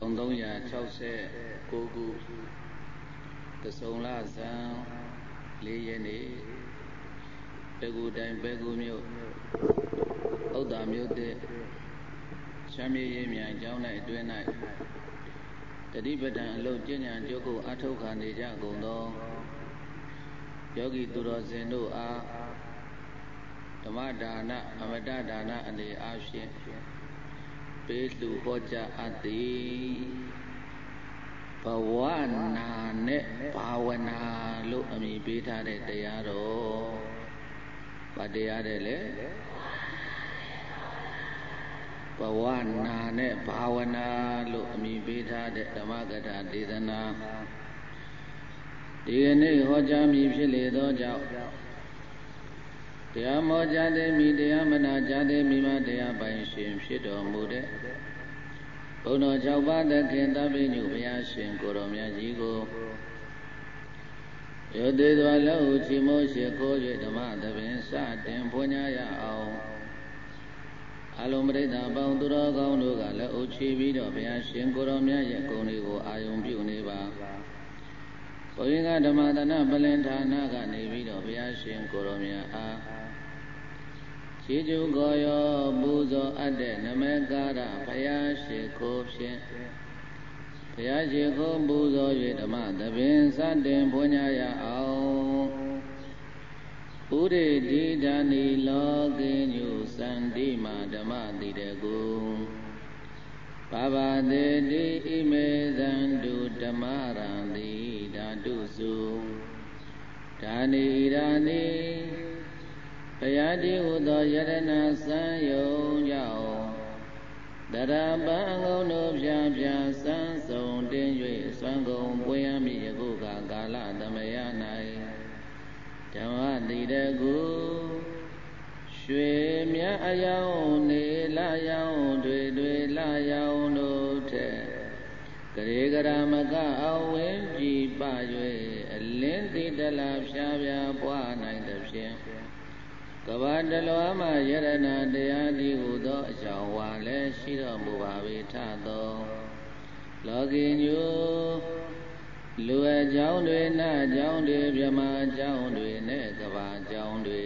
1369ခုသစုံလဇန်၄ရက်နေ့ပေကူတိုင်းပေကူမြို့ဥဒ္ဒါမြို့တဲ့ရှမ်းပြည်ရေးမြန်ကျောင်း၌အတွင်း၌တတိပဒံအလုတ်ကျင့်ညာကြုတ်ကိုအထောက်ခံနေကြကုန်သောယောဂီသူတော်စင်တို့အားဓမ္မဒါနအမတဒါနအနေအားဖြင့် ပေးလှူဟောကြားအပ်သည်ဘဝနာနဲ့ဘာဝနာလို့အမည်ပေးထားတဲ့တရားတော်ဘာတရားတဲ့လဲဘဝနာနဲ့ဘာဝနာလို့အမည်ပေးထားတဲ့ဓမ္မကထာဒေသနာဒီကနေ့ဟောကြားမည်ဖြစ်လေသောကြောင့် တရားမောကြတဲ့မိတရားမနာကြတဲ့မိမတရားပိုင်ရှင်ဖြစ်တော်မူတဲ့ဘုန်းတော်၆ပါးသခင်သဗ္ဗညုဘုရားရှင်ကိုတော်မြတ်ကြီးကိုယောသေးစွာလက်ဟုချီမိုးရှိခိုး၍ဓမ္မသဘင်စတင်ဖွညာရအောင်အလုံးပရိသတ်ပေါင်းသူတော်ကောင်းတို့ကလည်းအုပ်ချီပြီးတော့ဘုရားရှင်ကိုတော်မြတ်ရဲ့ဂုဏ်တွေကိုအာယုံပြုနေပါ ဘုရင်ကဓမ္မသနပလင်ဌာနကနေပြီးတော့ဘုရားရှင်ကိုတော်မြတ်အားခြေကျူကိုရောပူဇော်အပ်တဲ့နမေကာရဘုရားရှိခိုးဖြင့်ဘုရားရှိခိုးပူဇော်၍ဓမ္မသဘင်စတင်ဖွညာရအောင်ဥရိတိဓာနီလောကိညုစန္တိမာဓမ္မတိတကုပါပါတေတိဣမေသန္တုဓမ္မရံတိဓာ တုစုဓာနီရာနီဘုရားတိဟုသောယရဏစံယုံကြောင့်တရပံငုံတို့ဖြာဖြာစံစုံတင်း၍စွမ်းကုန်ပွင့်ရမည်ယခုကကာလသမယ၌ဓမ္မတိတကုရွှေမြအယောင်နေလာယောင်တွေ ရေကရမကအဝင်းကြည်ပ၍အလင်းတိတလာဖြာဖြာပွားနိုင်သဖြင့်ကဘာတလွားမှယရဏတရားဒီဟုသောအကြောင်းဝါလည်းရှိတော်မူပါ၏ထသောလောကီညူလူအကြောင်းတွေနတ်အကြောင်းတွေမြမအကြောင်းတွေနဲ့ကဘာအကြောင်းတွေ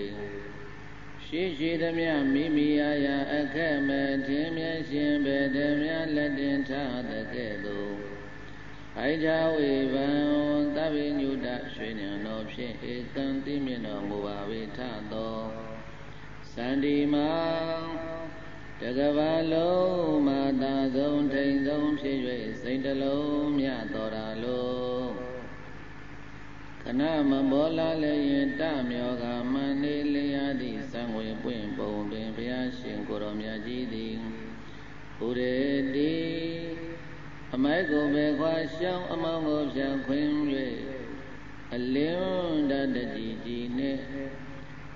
ရှိရှိသမျှမိမိအာရအခက်မဲ့ခြင်းမြရှင်ပဲတည်းများလက်တင်ထားတဲ့ကဲ့သို့ အိုင်သာဝေဘံသဗ္ဗညုတရွှေဉာဏ်တော်ဖြင့်ဧကံတိမြင့်တော်မူပါ၏ထသောစန္ဒီမာတကဘာလုံးမာတာဆုံးထိန်ဆုံးဖြစ်၍စိတ်တလုံးမြတော်တာလုံးခဏမဘောလာလည်းရင်တမြောကမန္နေလျာသည့်သံဝေပွင့်ပုံပင်ဘုရားရှင်ကိုတော်မြတ်ကြီးသည်ဘုရေတိ အမိုက်ကိုပဲခွာရှောင်းအမောင်းကိုဖြန့်ခွင်း၍အလင်းတတကြီးကြီးနဲ့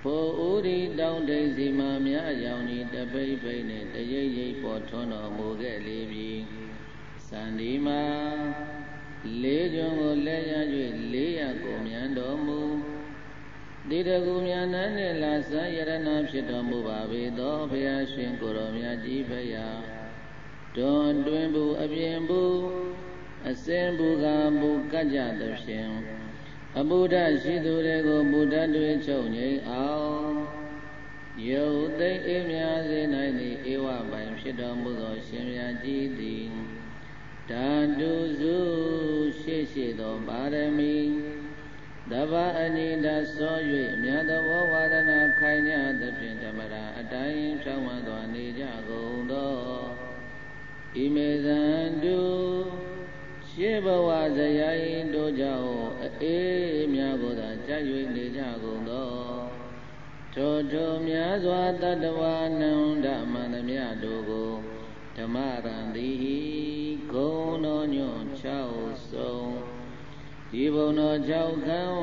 ဖို့ဥရိတောင်းတိစီမာမြရောင်ဤတပိတ်ပိတ်နဲ့တရိပ်ရိပ်ပေါ်ထွန်းတော်မူခဲ့လေပြီစန္ဒီမာလေးကျွန်းကိုလက်ရ၍လေးရကိုမြန်တော်မူတိတကူမြန်နန်းနှင့်လာစံယရဏဖြစ်တော်မူပါပေသောဘုရားရှင်ကိုရောမြတ်ကြီးဖရာ တွန်တွင်ဘူးအပြင်ဘူးအစင်ဘူးကဘူးကကြသဖြင့်အဘုဒ္ဓရှိသူတွေကိုဘုဒ္ဓတွေချုပ်ငိမ်အောင်ယုတ်သိအေးမြစေနိုင်သည့်ဧဝပိုင်ဖြစ်တော်မူသောရှင်မြတ်ကြီးသည်ဓာတုစုရှေ့ရှေ့သောပါရမီတဘာအနိဒဆော၍မြတ်သောဝါဒနာခိုင်ညသဖြင့်ဓမ္မရာအတိုင်းဖြောင်းမသောနေကြကုန်သော ဣမေဇန္တုရှေးဘဝဇယိတို့ကြောင့်အေးမြတ်ကိုသာကြွ၍နေကြကုန်သောထိုထိုများစွာတတ္တဝါနန္ဒမန္တမြတို့ကိုဓမ္မရံတိဂုံတော်ညွန့်၆ဆုံးဒီဘုံတော်၆ခန်း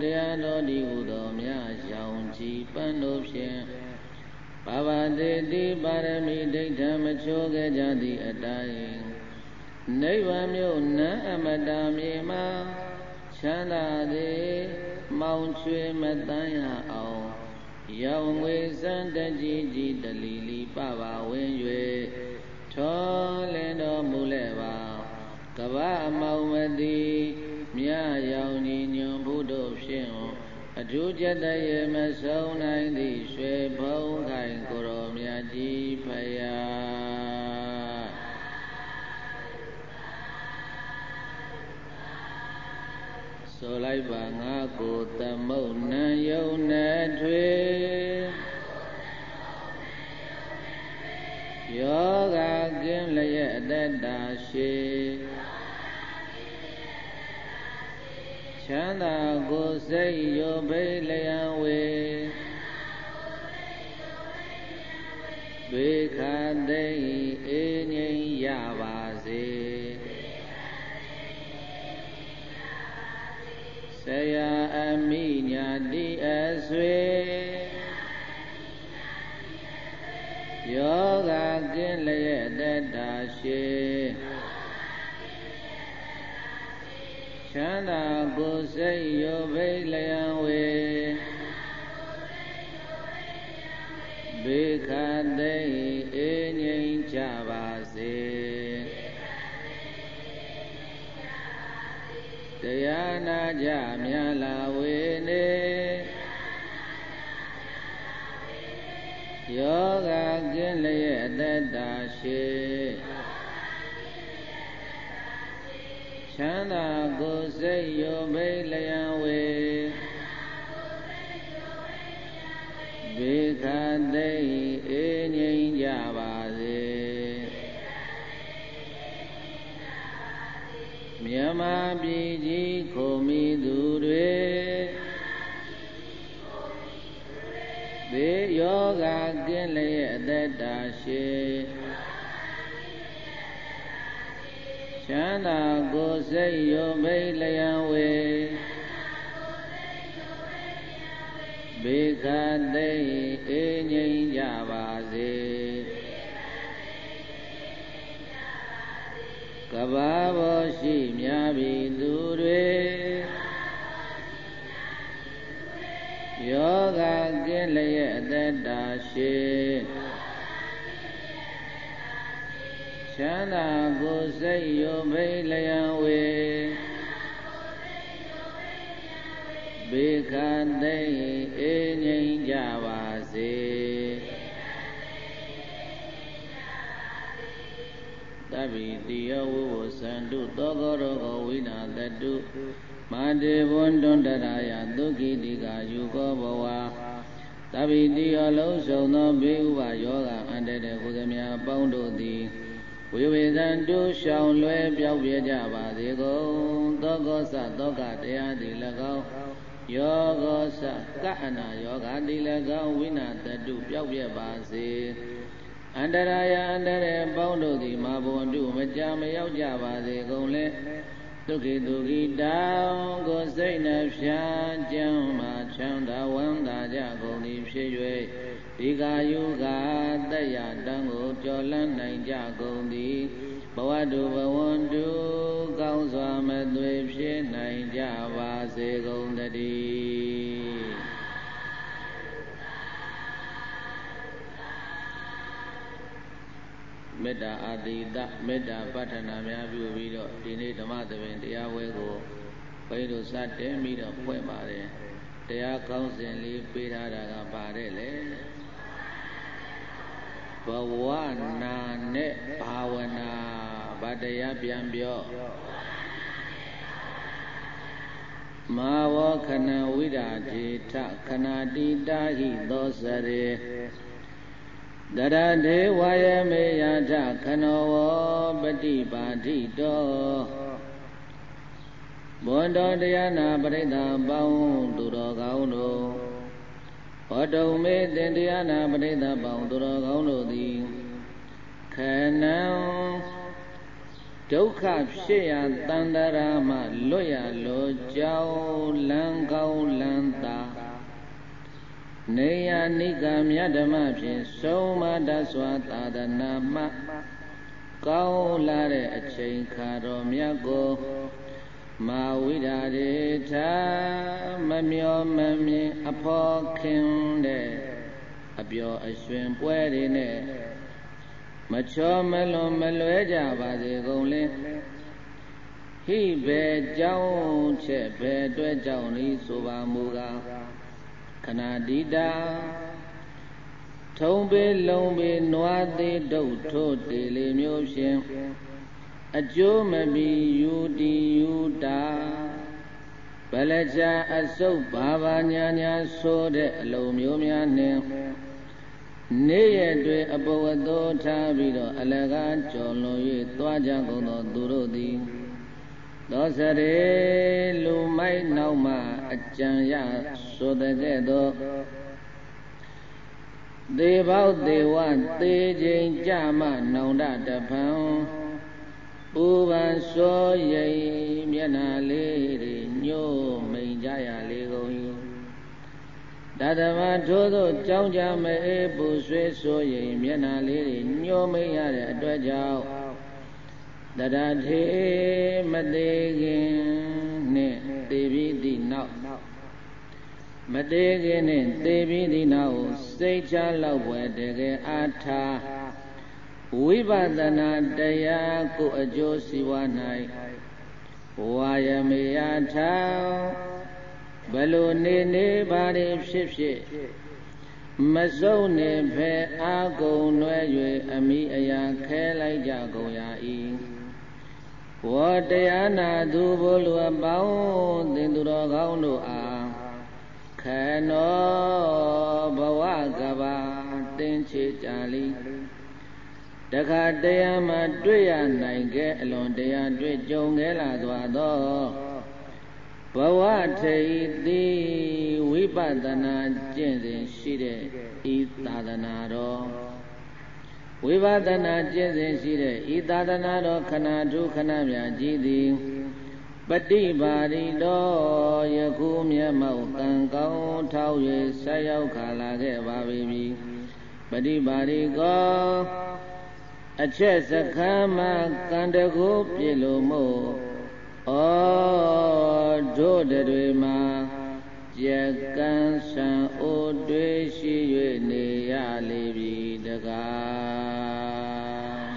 တရားတော်ဒီဟုသောမြတ်ရောင်ကြည်ပန်းတို့ဖြင့် ဘာဝတိတိပါရမီဒိဋ္ဌမချိုးခဲ့ကြသည့်အတိုင်းနိဗ္ဗာန်မြို့နန်းအမတာမြေမှာချမ်းသာသည်မောင်ချွေမတန်းရအောင်ရောင်ငွေစံတကြီးကြီးတလီလီပပဝင်၍ထောလင်းတော်မူလဲပါကဘာမောင်မတိမြရောင်ညီညွန်ဘုဒ္ဓဖြင့်အ ထူးကြတရေမဆုံးနိုင်သည့်ရွှေဘုံခိုင်ကိုရောမြတ်ကြီးဖယားဆိုလိုက်ပါငါကိုသမုတ်နံယုံနဲ့ထွေယောဂကင်းလျက်အတ္တရှိ ချမ်းသာကိုစိတ်ရောဘိလျံဝေဘေခာသိအေးငြိမ်ရပါစေဆရာအမိညာတိအဆွေယောဂကင်းလျက်တတရှိ ချမ်းသာကိုယ်စိတ်ရောဘိလျံဝေဘေခသိအေးငြိမ်ကြပါစေတရားနာကြမြလာဝေနေယောဂကင်းလျက်အတ္တရှိ ချမ်းသာကိုယ်စိတ်ရောမိလျံဝေဘေခသိအေးငြိမ်ကြပါစေမြမပြည်ကြီးခုံမိသူတွေဘေယောဂကင်းလျက်အသက်တာရှိ ချမ်းသာကိုယ်စိတ်ရောမိလျံဝေဘေကသိအေးငြိမ်ကြပါစေကဘာဘောရှိမြာပြီသူတွေယောဂကင်းလျက်အသက်တာရှိ ချမ်းသာကိုယ်စိတ်ရောမိလျံဝေဘေခသိအေးငြိမ်ကြပါစေတပိတိယဝုဝသန္တုသောကောရောဝိနာတတုမာတေဘွန်တွန္တရာယဒုက္ခိတိကာယူကောဘဝတပိတိယလုံးစုံသောဘေဥပယောဂအန္တတဲ့ကိုယ်ကမြအပေါင်းတို့သည် ဝိဝေဇံတုရှောင်လွဲပြောက်ပြကြပါစေကုန်သောကောသသောကတရားသည်၎င်းယောဂောသကအနာယောဂသည်၎င်းဝိနာတတုပြောက်ပြပါစေအန္တရာယအန္တရေပေါင်းတို့သည်မာဘဝတုမကြမရောက်ကြပါစေကုန်လေဒုက္ခိဒုက္ခိတောင်ကိုစိတ်နှဖြာကျမ်းမှာချမ်းသာဝမ်းသာကြကုန်သည်ဖြစ်၍ ဒီကာယုကတယတံကိုကြော်လန်းနိုင်ကြကုန်သည်ဘဝတုဘဝန္တုကောင်းစွာမသွေဖြစ်နိုင်ကြပါစေကုန်တည်းမေတ္တာအာတိတမေတ္တာပဋ္ဌာနာများပြုပြီးတော့ဒီနေ့ဓမ္မသဘင်တရားဝဲကိုဘိန်းတို့စတင်ပြီးတော့ဖွင့်ပါတယ်တရားကောင်းစဉ်လေးပေးထားတာကပါတယ်လေ ဘဝနာနဲ့ဘာဝနာဗတရားပြန်ပြောမာဝခဏဝိရာထေထခဏတိတာဟိသောစရေတရဒေဝယမေယထခနောဝပฏิပါတိတောဘွန်တော်တရားနာပရိသတ်ပေါင်းသူတော်ကောင်းတို့ ဟောတုံမေတင်တရားနာပရိသတ်ပေါင်းသူတော်ကောင်းတို့သည်ခဏံဒုက္ခဖြစ်ရတန်တရာမှလွတ်ရလိုကြောင်းလံကောင်းလံသာနေယနိကမြတ်ဓမ္မဖြင့်ဆုံးမတတ်စွာသာသနာမှကောင်းလာတဲ့အချိန်ခါတော်မြတ်ကို မာဝိဓာရေထာမမျောမမြင်အဖော်ခင်တဲ့အပျော်အရွှင်ပွဲတွေနဲ့မချောမလွန်မလွဲကြပါစေကုန်လေဟိဘေကြောင့်ချက်ဘေအတွက်ကြောင့်ဤဆိုပါမူကားခဏတိတာထုံပေလုံးပေနွားသေးဒုတ်ထို့တေလေမျိုးဖြင့် အကျိုးမပီယူတီယူတာဗလချာအစုပ်ဘာဘာညာညာဆိုတဲ့အလုံးမျိုးများနှင့်နေ့ရက်တွင်အပဝတ္တောထားပြီးတော့အလကားကြော်လွန်၍သွားကြကုန်သောသူတို့သည်သောစရေလူမိုက်နောက်မှအကြံရဆိုတဲ့ကဲ့သို့သေဘောက်သေဝသေခြင်းကြမှနောင်တတဖန် ပူပန်စောရိမ်မျက်နာလေးတွေညှို့မိန်ကြရလေကုန်၏တသမထိုးသောကြောင်းကြမဲပူဆွေးဆိုရိမ်မျက်နာလေးတွေညှို့မိန်ရတဲ့အတွက်ကြောင့်တရထေမသေးခင်နှင့်သေပြီးသည့်နောက်မသေးခင်နှင့်သေပြီးသည့်နောက်စိတ်ချလောက်ွယ်တကယ်အားထား ဝိပဿနာတရားကိုအကျိုးစီးပွား၌ဝါယမေယထာဘလို့နေနေပါれဖြစ်ဖြစ်မစုံနေဖဲအာကုံနွယ်၍အမိအယာခဲလိုက်ကြကုန်ရ၏ဝေါ်တရားနာသူဘုလိုအပေါင်းသင်သူတော်ကောင်းတို့အားခနောဘဝကဘာတင်ချေကြလိ တခါတရားမှတွေ့ရနိုင်ခဲ့အလွန်တရားတွေ့ကြုံခဲ့လာသွားသောဘဝထေတိဝိပဿနာကျင့်စဉ်ရှိတဲ့ဤသာသနာတော်ဝိပဿနာကျင့်စဉ်ရှိတဲ့ဤသာသနာတော်ခဏထုခဏမြကြည်သည်ပฏิပါရိတော်ယခုမျက်မှောက်ကံကောင်းထောက်၍ဆက်ရောက်ခါလာခဲ့ပါပြီပฏิပါရိကော အချက်စခမ်းမှကံတကူပြေလို့မို့ဩတို့တွေမှာရကံဆံအိုတွေးရှိ၍နေရလေပြီတကား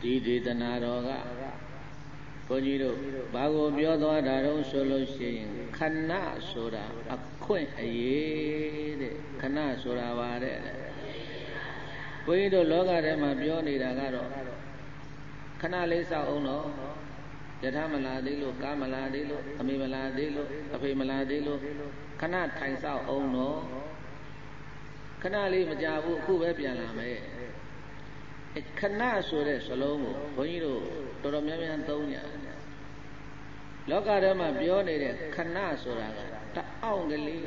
ဒီဒေသနာတော်ကဘုန်းကြီးတို့ဘာကိုပြောသွားတာတော့ဆိုလို့ရှိရင်ခဏဆိုတာအ ခွင့်အရေးတဲ့ခဏဆိုတာပါတဲ့ဘုန်းကြီးတို့လောကထဲမှာပြောနေတာကတော့ခဏလေးစောက်အောင်တော့ယထာမလာသေးလို့ကားမလာသေးလို့အမေမလာသေးလို့အဖေမလာသေးလို့ခဏထိုင်စောက်အောင်တော့ခဏလေးမကြဘူးအခုပဲပြန်လာမယ်ခဏဆိုတဲ့စလုံးကိုဘုန်းကြီးတို့တော်တော်များများသုံးကြလောကထဲမှာပြောနေတဲ့ခဏဆိုတာကတ အောင်ကလေး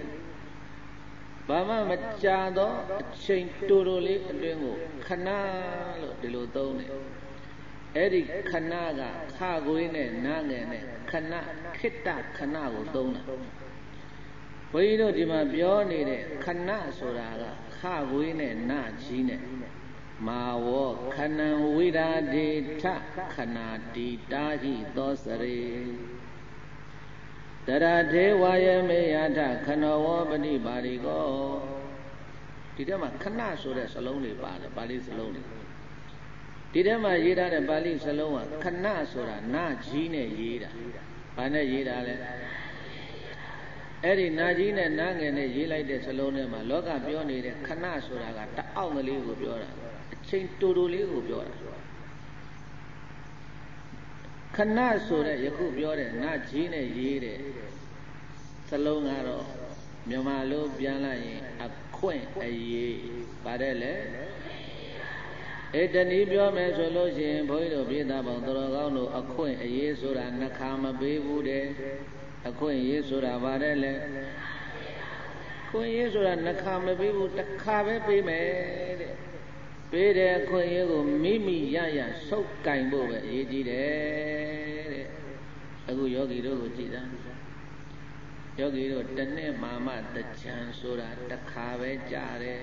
ဘာမှမကြာတော့အချိန်တူတူလေးအတွင်းကိုခဏလို့ဒီလိုသုံးတယ်အဲ့ဒီခဏကခကိုင်းနဲ့နာငယ်နဲ့ခဏခိတ္တခဏကိုသုံးတာဘုန်းကြီးတို့ဒီမှာပြောနေတဲ့ခဏဆိုတာကခကိုင်းနဲ့နာကြီးနဲ့မာဝောခဏံဝိရာဒေထခဏတိတာဟိသောစရေ တရထေဝယမေယထခဏဝောပฏิပါရိကောဒီထဲမှာခဏဆိုတဲ့စလုံးတွေပါတယ်ပါဠိစလုံးတွေဒီထဲမှာရေးထားတဲ့ပါဠိစလုံးကခဏဆိုတာနာကြီးနဲ့ရေးတာဘာနဲ့ရေးတာလဲအဲ့ဒီနာကြီးနဲ့နာငယ်နဲ့ရေးလိုက်တဲ့စလုံးထဲမှာလောကပြောနေတဲ့ခဏဆိုတာကတအောက်ကလေးကိုပြောတာအချိန်တူတူလေးကိုပြောတာ ခဏဆိုတဲ့ယခုပြောတဲ့နာကြီးနဲ့ရေးတဲ့စလုံးကတော့မြန်မာလိုပြန်လိုက်ရင်အခွင့်အရေးပါတယ်လေအဲတနည်းပြောမယ်ဆိုလို့ရှိရင်ဘုန်းကြီးတို့ပြည်သားပေါင်းတော်ကောင်းတို့အခွင့်အရေးဆိုတာနှခါမပေးဘူးတဲ့အခွင့်အရေးဆိုတာဗါတဲ့လေခွင့်ရေးဆိုတာနှခါမပေးဘူးတစ်ခါပဲပေးမယ်တဲ့ ပေးတဲ့အခွင့်အရေးကိုမိမိရရဆုပ်ကင်ဖို့ပဲအရေးကြီးတယ်တဲ့အခုယောဂီတို့ကိုကြည်သားယောဂီတို့တနေ့မာမတကြံဆိုတာတစ်ခါပဲကြားတယ်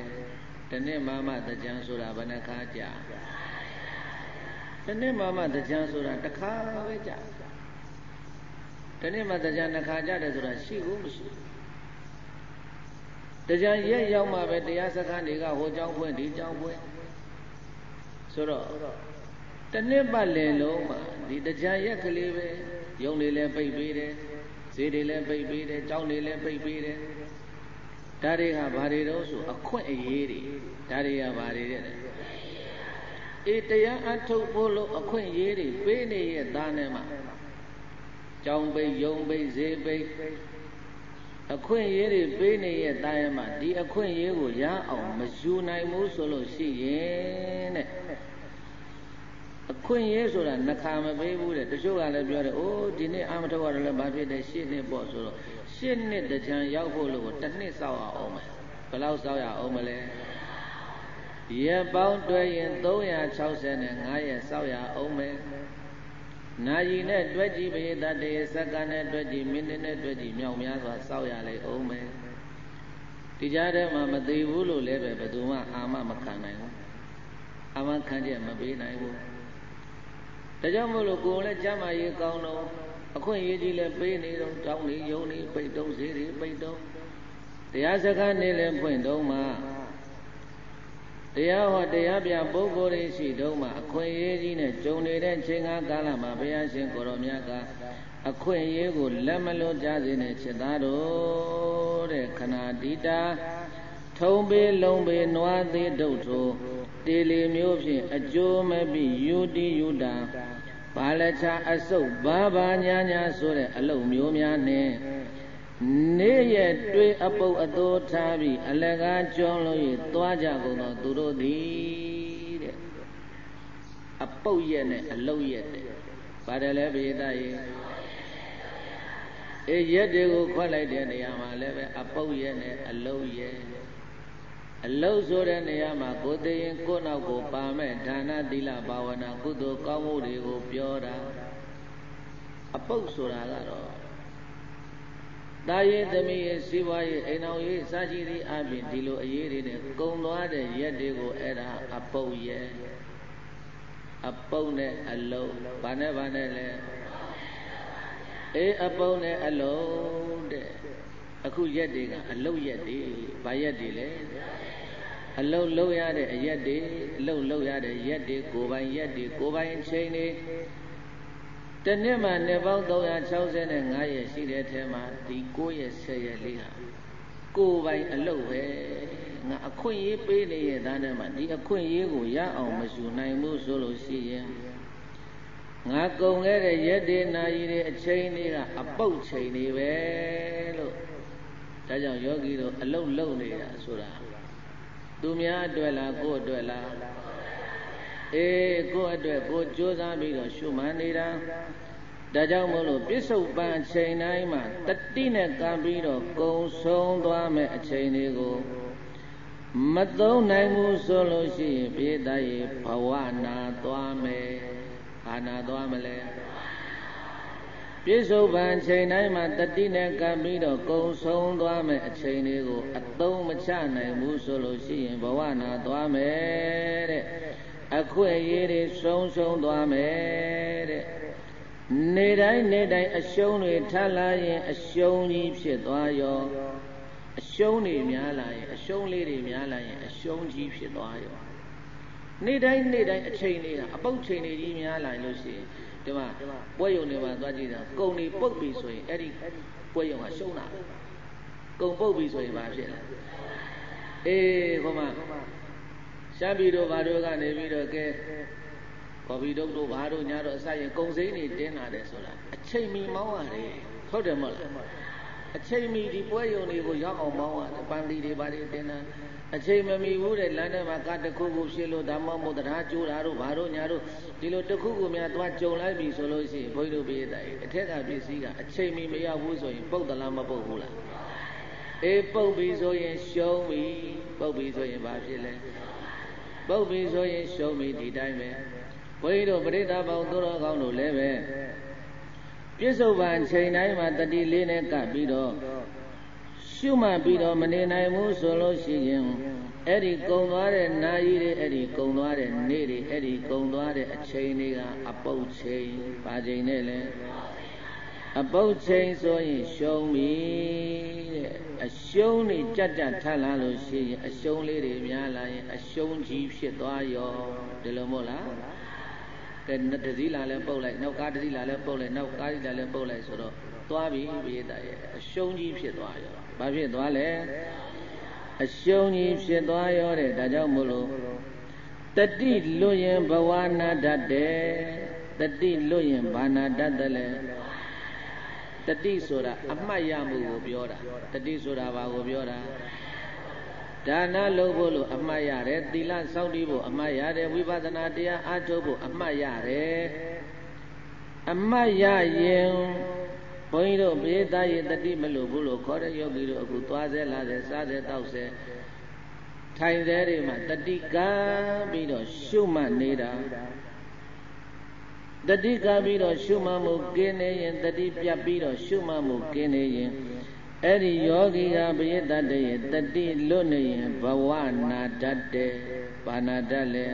တနေ့မှမှတကြံဆိုတာဘယ်နှခါကြာတနေ့မှမှတကြံဆိုတာတစ်ခါပဲကြာတနေ့မှတကြံတစ်ခါကြာတယ်ဆိုတာရှိဘူးမရှိတကြံရက်ရောက်မှပဲတရားစခန်းတွေကဟိုเจ้าဖွင့်ဒီเจ้าဖွင့် ဆိုတော့တနှစ်ပတ်လည်လုံးမှာဒီတရားရက်ကလေးပဲယုံနေလဲပိတ်ပေးတယ်ဈေးတွေလည်းပိတ်ပေးတယ်ကြောင်းတွေလည်းပိတ်ပေးတယ်ဒါတွေကဘာတွေတော့ဆိုအခွင့်အရေးတွေဒါတွေကဘာတွေတဲ့အေးတရားအထုတ်ဖို့လို့အခွင့်အရေးတွေပေးနေရဲ့သားနဲ့မှာကြောင်းပိတ်ယုံပိတ်ဈေးပိတ်အခွင့်အရေးတွေပေးနေရဲ့သားရဲ့မှာဒီအခွင့်အရေးကိုရအောင်မယူနိုင်ဘူးဆိုလို့ရှိရင်တဲ့ အခွင့်အရေးဆိုတာနှခါမပေးဘူးတဲ့တချို့ကလည်းပြောတယ်အိုးဒီနေ့အာမထုတ်ရတယ်လည်းဘာဖြစ်တယ်ရှစ်နှစ်ပေါ့ဆိုတော့ရှစ်နှစ်တကြံရောက်ဖို့လို့တစ်နှစ်စောက်ရအောင်မယ်ဘယ်လောက်စောက်ရအောင်မလဲရက်ပေါင်းတွဲရင်365ရက်စောက်ရအောင်မယ်နာယီနဲ့တွဲကြည့်ပရိသတ်တေစက္ကန့်နဲ့တွဲကြည့်မိနစ်နဲ့တွဲကြည့်မြောက်များစွာစောက်ရလေအောင်မယ်ဒီကြားထဲမှာမသေးဘူးလို့လည်းပဲဘယ်သူမှအာမမခံနိုင်ဘူးအာမခံချက်မပေးနိုင်ဘူး ဒါကြောင့်မို့လို့ကိုယ်လည်းကြမ်းမာရေးကောင်းတော့အခွင့်အရေးကြီးလည်းပေးနေတော့တောင်းနေယုံနေပိတ်တုံးစေတွေပိတ်တုံးတရားစကားနေလည်းဖွင့်တုံးမှာတရားဟောတရားပြပုဂ္ဂိုလ်တွေရှိတုံးမှာအခွင့်အရေးကြီးနဲ့ကြုံနေတဲ့ချိန်ကားကာလမှာဘုရားရှင်ကိုရောမြတ်ကအခွင့်အရေးကိုလက်မလွတ်ကြစေနဲ့ချက်သားတို့တဲ့ခဏတိတာထုံပေးလုံးပေးနွားသေးဒုတ်ထို တေလီမျိုးဖြင့်အကျိုးမပိယူတိယူတာဘာလချအစုပ်ဘာဘာညာညာဆိုတဲ့အလုံမျိုးများနဲ့နေ့ရက်တွေးအပုပ်အသိုးထားပြီးအလကားကျွန်းလို့၍သွားကြကုန်သောသူတို့သည်တဲ့အပုပ်ရက်နဲ့အလုံရက်တဲ့ပါတယ်လဲပိဒရေအေးရက်တွေကိုခွက်လိုက်တဲ့နေရာမှာလည်းပဲအပုပ်ရက်နဲ့အလုံရက် အလုတ်ဆိုတဲ့နေရာမှာကိုယ်သိရင်ကိုယ်နောက်ကိုပါမဲ့ဒါနသီလဘာဝနာကုသိုလ်ကောင်းမှုတွေကိုပြောတာအပုတ်ဆိုတာကတော့တာရေးသမီးရေးစီးပွားရေးအိမ်အောင်ရေးစားရှိသည့်အပြင်ဒီလိုအရေးတွေနဲ့ကုံသွားတဲ့ရက်တွေကိုအဲ့ဒါအပုတ်ရဲ့အပုတ်နဲ့အလုံးဘာနဲ့ဘာနဲ့လဲအေးအပုတ်နဲ့အလုံးတဲ့အခုရက်တွေကအလုတ်ရက်တွေဘာရက်တွေလဲ အလုတ်လုံးရတဲ့အရက်တွေအလုတ်လုံးရတဲ့ရက်တွေကိုယ်ပိုင်ရက်တွေကိုယ်ပိုင်အချိန်တွေတနေ့မှနှစ်ပေါင်း365ရက်ရှိတဲ့ထဲမှာဒီ9ရက်10ရက်လေးဟာကိုယ်ပိုင်အလုတ်ပဲငါအခွင့်အရေးပေးနေရဲ့သားနဲ့မှဒီအခွင့်အရေးကိုရအောင်မယူနိုင်ဘူးဆိုလို့ရှိရင်ငါကုံခဲ့တဲ့ရက်တွေနာရီတွေအချိန်တွေကအပုတ်ချိန်တွေပဲလို့ဒါကြောင့်ယောဂီတို့အလုတ်လုံနေတာဆိုတာ သူများအတွက်လားကိုယ့်အတွက်လားအေးကိုယ့်အတွက်ကိုကြိုးစားပြီးတော့ရှုမှန်နေတာဒါကြောင့်မို့လို့ပြစ္ဆုတ်ပန်အချိန်တိုင်းမှာတတိနဲ့ကံပြီးတော့ကုံဆုံးသွားမဲ့အချိန်တွေကိုမသုံးနိုင်ဘူးဆိုလို့ရှိရင်ပြေးသားရေဘဝနာသွားမယ်အာနာသွားမလဲ ပြစ္ဆုတ်ပန်ချိန်တိုင်းမှာတတိနဲ့ကပ်ပြီးတော့ကုံဆုံးသွားမယ်အချိန်လေးကိုအသုံးမချနိုင်ဘူးဆိုလို့ရှိရင်ဘဝနာသွားမယ်တဲ့အခွင့်အရေးတွေဆုံးရှုံးသွားမယ်တဲ့နေတိုင်းနေတိုင်းအရှုံးတွေထပ်လာရင်အရှုံးကြီးဖြစ်သွားရောအရှုံးတွေများလာရင်အရှုံးလေးတွေများလာရင်အရှုံးကြီးဖြစ်သွားရောနေ့တိုင်းနေ့တိုင်းအချိန်လေးကအပုတ်ချိန်တွေကြီးများလာလို့ရှိရင် ဒီမှာပွဲယုံတွေမှာသွားကြည့်တာကုံတွေပုတ်ပြီဆိုရင်အဲ့ဒီပွဲယုံကရှုံးတာကုံပုတ်ပြီဆိုရင်ဘာဖြစ်လဲအေးဟိုမှာရှမ်းပြည်တို့ဘာတို့ကနေပြီးတော့ကဲကော်ဖီတုပ်တို့ဘာတို့ညာတို့အစရင်ကုံစိမ့်တွေတင်းလာတယ်ဆိုတာအချိန်မီမောင်းရတယ်ဟုတ်တယ်မဟုတ်လားအချိန်မီဒီပွဲယုံတွေကိုရောက်အောင်မောင်းရတယ်ပန်းလီတွေဘာတွေတင်းတာ အချိန်မမီဘူးတဲ့လမ်းထဲမှာကတခုခုဖြစ်လို့ဒါမှမဟုတ်တရားကျိုးတာတို့ဘာတို့ညာတို့ဒီလိုတခုခုများသွားကြုံလိုက်ပြီဆိုလို့ရှိရင်ဘုန်းကြီးတို့ပြည်တိုင်အထက်ကပစ္စည်းကအချိန်မီမရောက်ဘူးဆိုရင်ပုတ်သလားမပုတ်ဘူးလားအေးပုတ်ပြီဆိုရင်ရှုံးပြီပုတ်ပြီဆိုရင်ဘာဖြစ်လဲပုတ်ပြီဆိုရင်ရှုံးပြီဒီတိုင်းပဲဘုန်းကြီးတို့ပရိသတ်ပေါင်းသူတော်ကောင်းတို့လည်းပဲပြစ္ဆုတ်ပံချိန်တိုင်းမှာတတိလေးနဲ့ကပ်ပြီးတော့ ရှုမှတ်ပြီးတော့မနေနိုင်ဘူးဆိုလို့ရှိရင်အဲ့ဒီကုံသွားတဲ့နာရီတွေအဲ့ဒီကုံသွားတဲ့နေ့တွေအဲ့ဒီကုံသွားတဲ့အချိန်တွေကအပုတ်ချိန်ပါချိန်နဲ့လဲအပုတ်ချိန်ဆိုရင်ရှုံးပြီတဲ့အရှုံးတွေကြက်ကြက်ထပ်လာလို့ရှိရင်အရှုံးလေးတွေများလာရင်အရှုံးကြီးဖြစ်သွားရောဒီလိုမို့လားကဲတစည်းလာလဲပုတ်လိုက်နောက်ကားတစည်းလာလဲပုတ်လိုက်နောက်ကားတစည်းလာလဲပုတ်လိုက်ဆိုတော့သွားပြီပိယတရဲ့အရှုံးကြီးဖြစ်သွားရော ဘာဖြစ်သွားလဲအရှုံးကြီးဖြစ်သွားရောတဲ့ဒါကြောင့်မို့လို့တတိလွတ်ရင်ဘဝနာတတ်တယ်တတိလွတ်ရင်ဘာနာတတ်တယ်လဲတတိဆိုတာအမှတ်ရမှုကိုပြောတာတတိဆိုတာဘာကိုပြောတာဒါနလုပ်ဖို့လို့အမှတ်ရတယ်သီလစောင့်တည်ဖို့အမှတ်ရတယ်ဝိပဿနာတရားအားထုတ်ဖို့အမှတ်ရတယ်အမှတ်ရရင် ဘုန်းကြီးတို့ဘေးသားရဲ့တတိမလို့ဘူးလို့ခေါ်တဲ့ယောဂီတို့အခုသွားစေလာစေစားစေတောက်စေထိုင်စေတွေမှာတတိကံပြီးတော့ရှုမှတ်နေတာတတိကပြီးတော့ရှုမှတ်မှုကင်းနေရင်တတိပြတ်ပြီးတော့ရှုမှတ်မှုကင်းနေရင်အဲ့ဒီယောဂီကပရိသတ်တရဲ့တတိလွတ်နေရင်ဘဝနာတတ်တယ်ဘာနာတတ်လဲ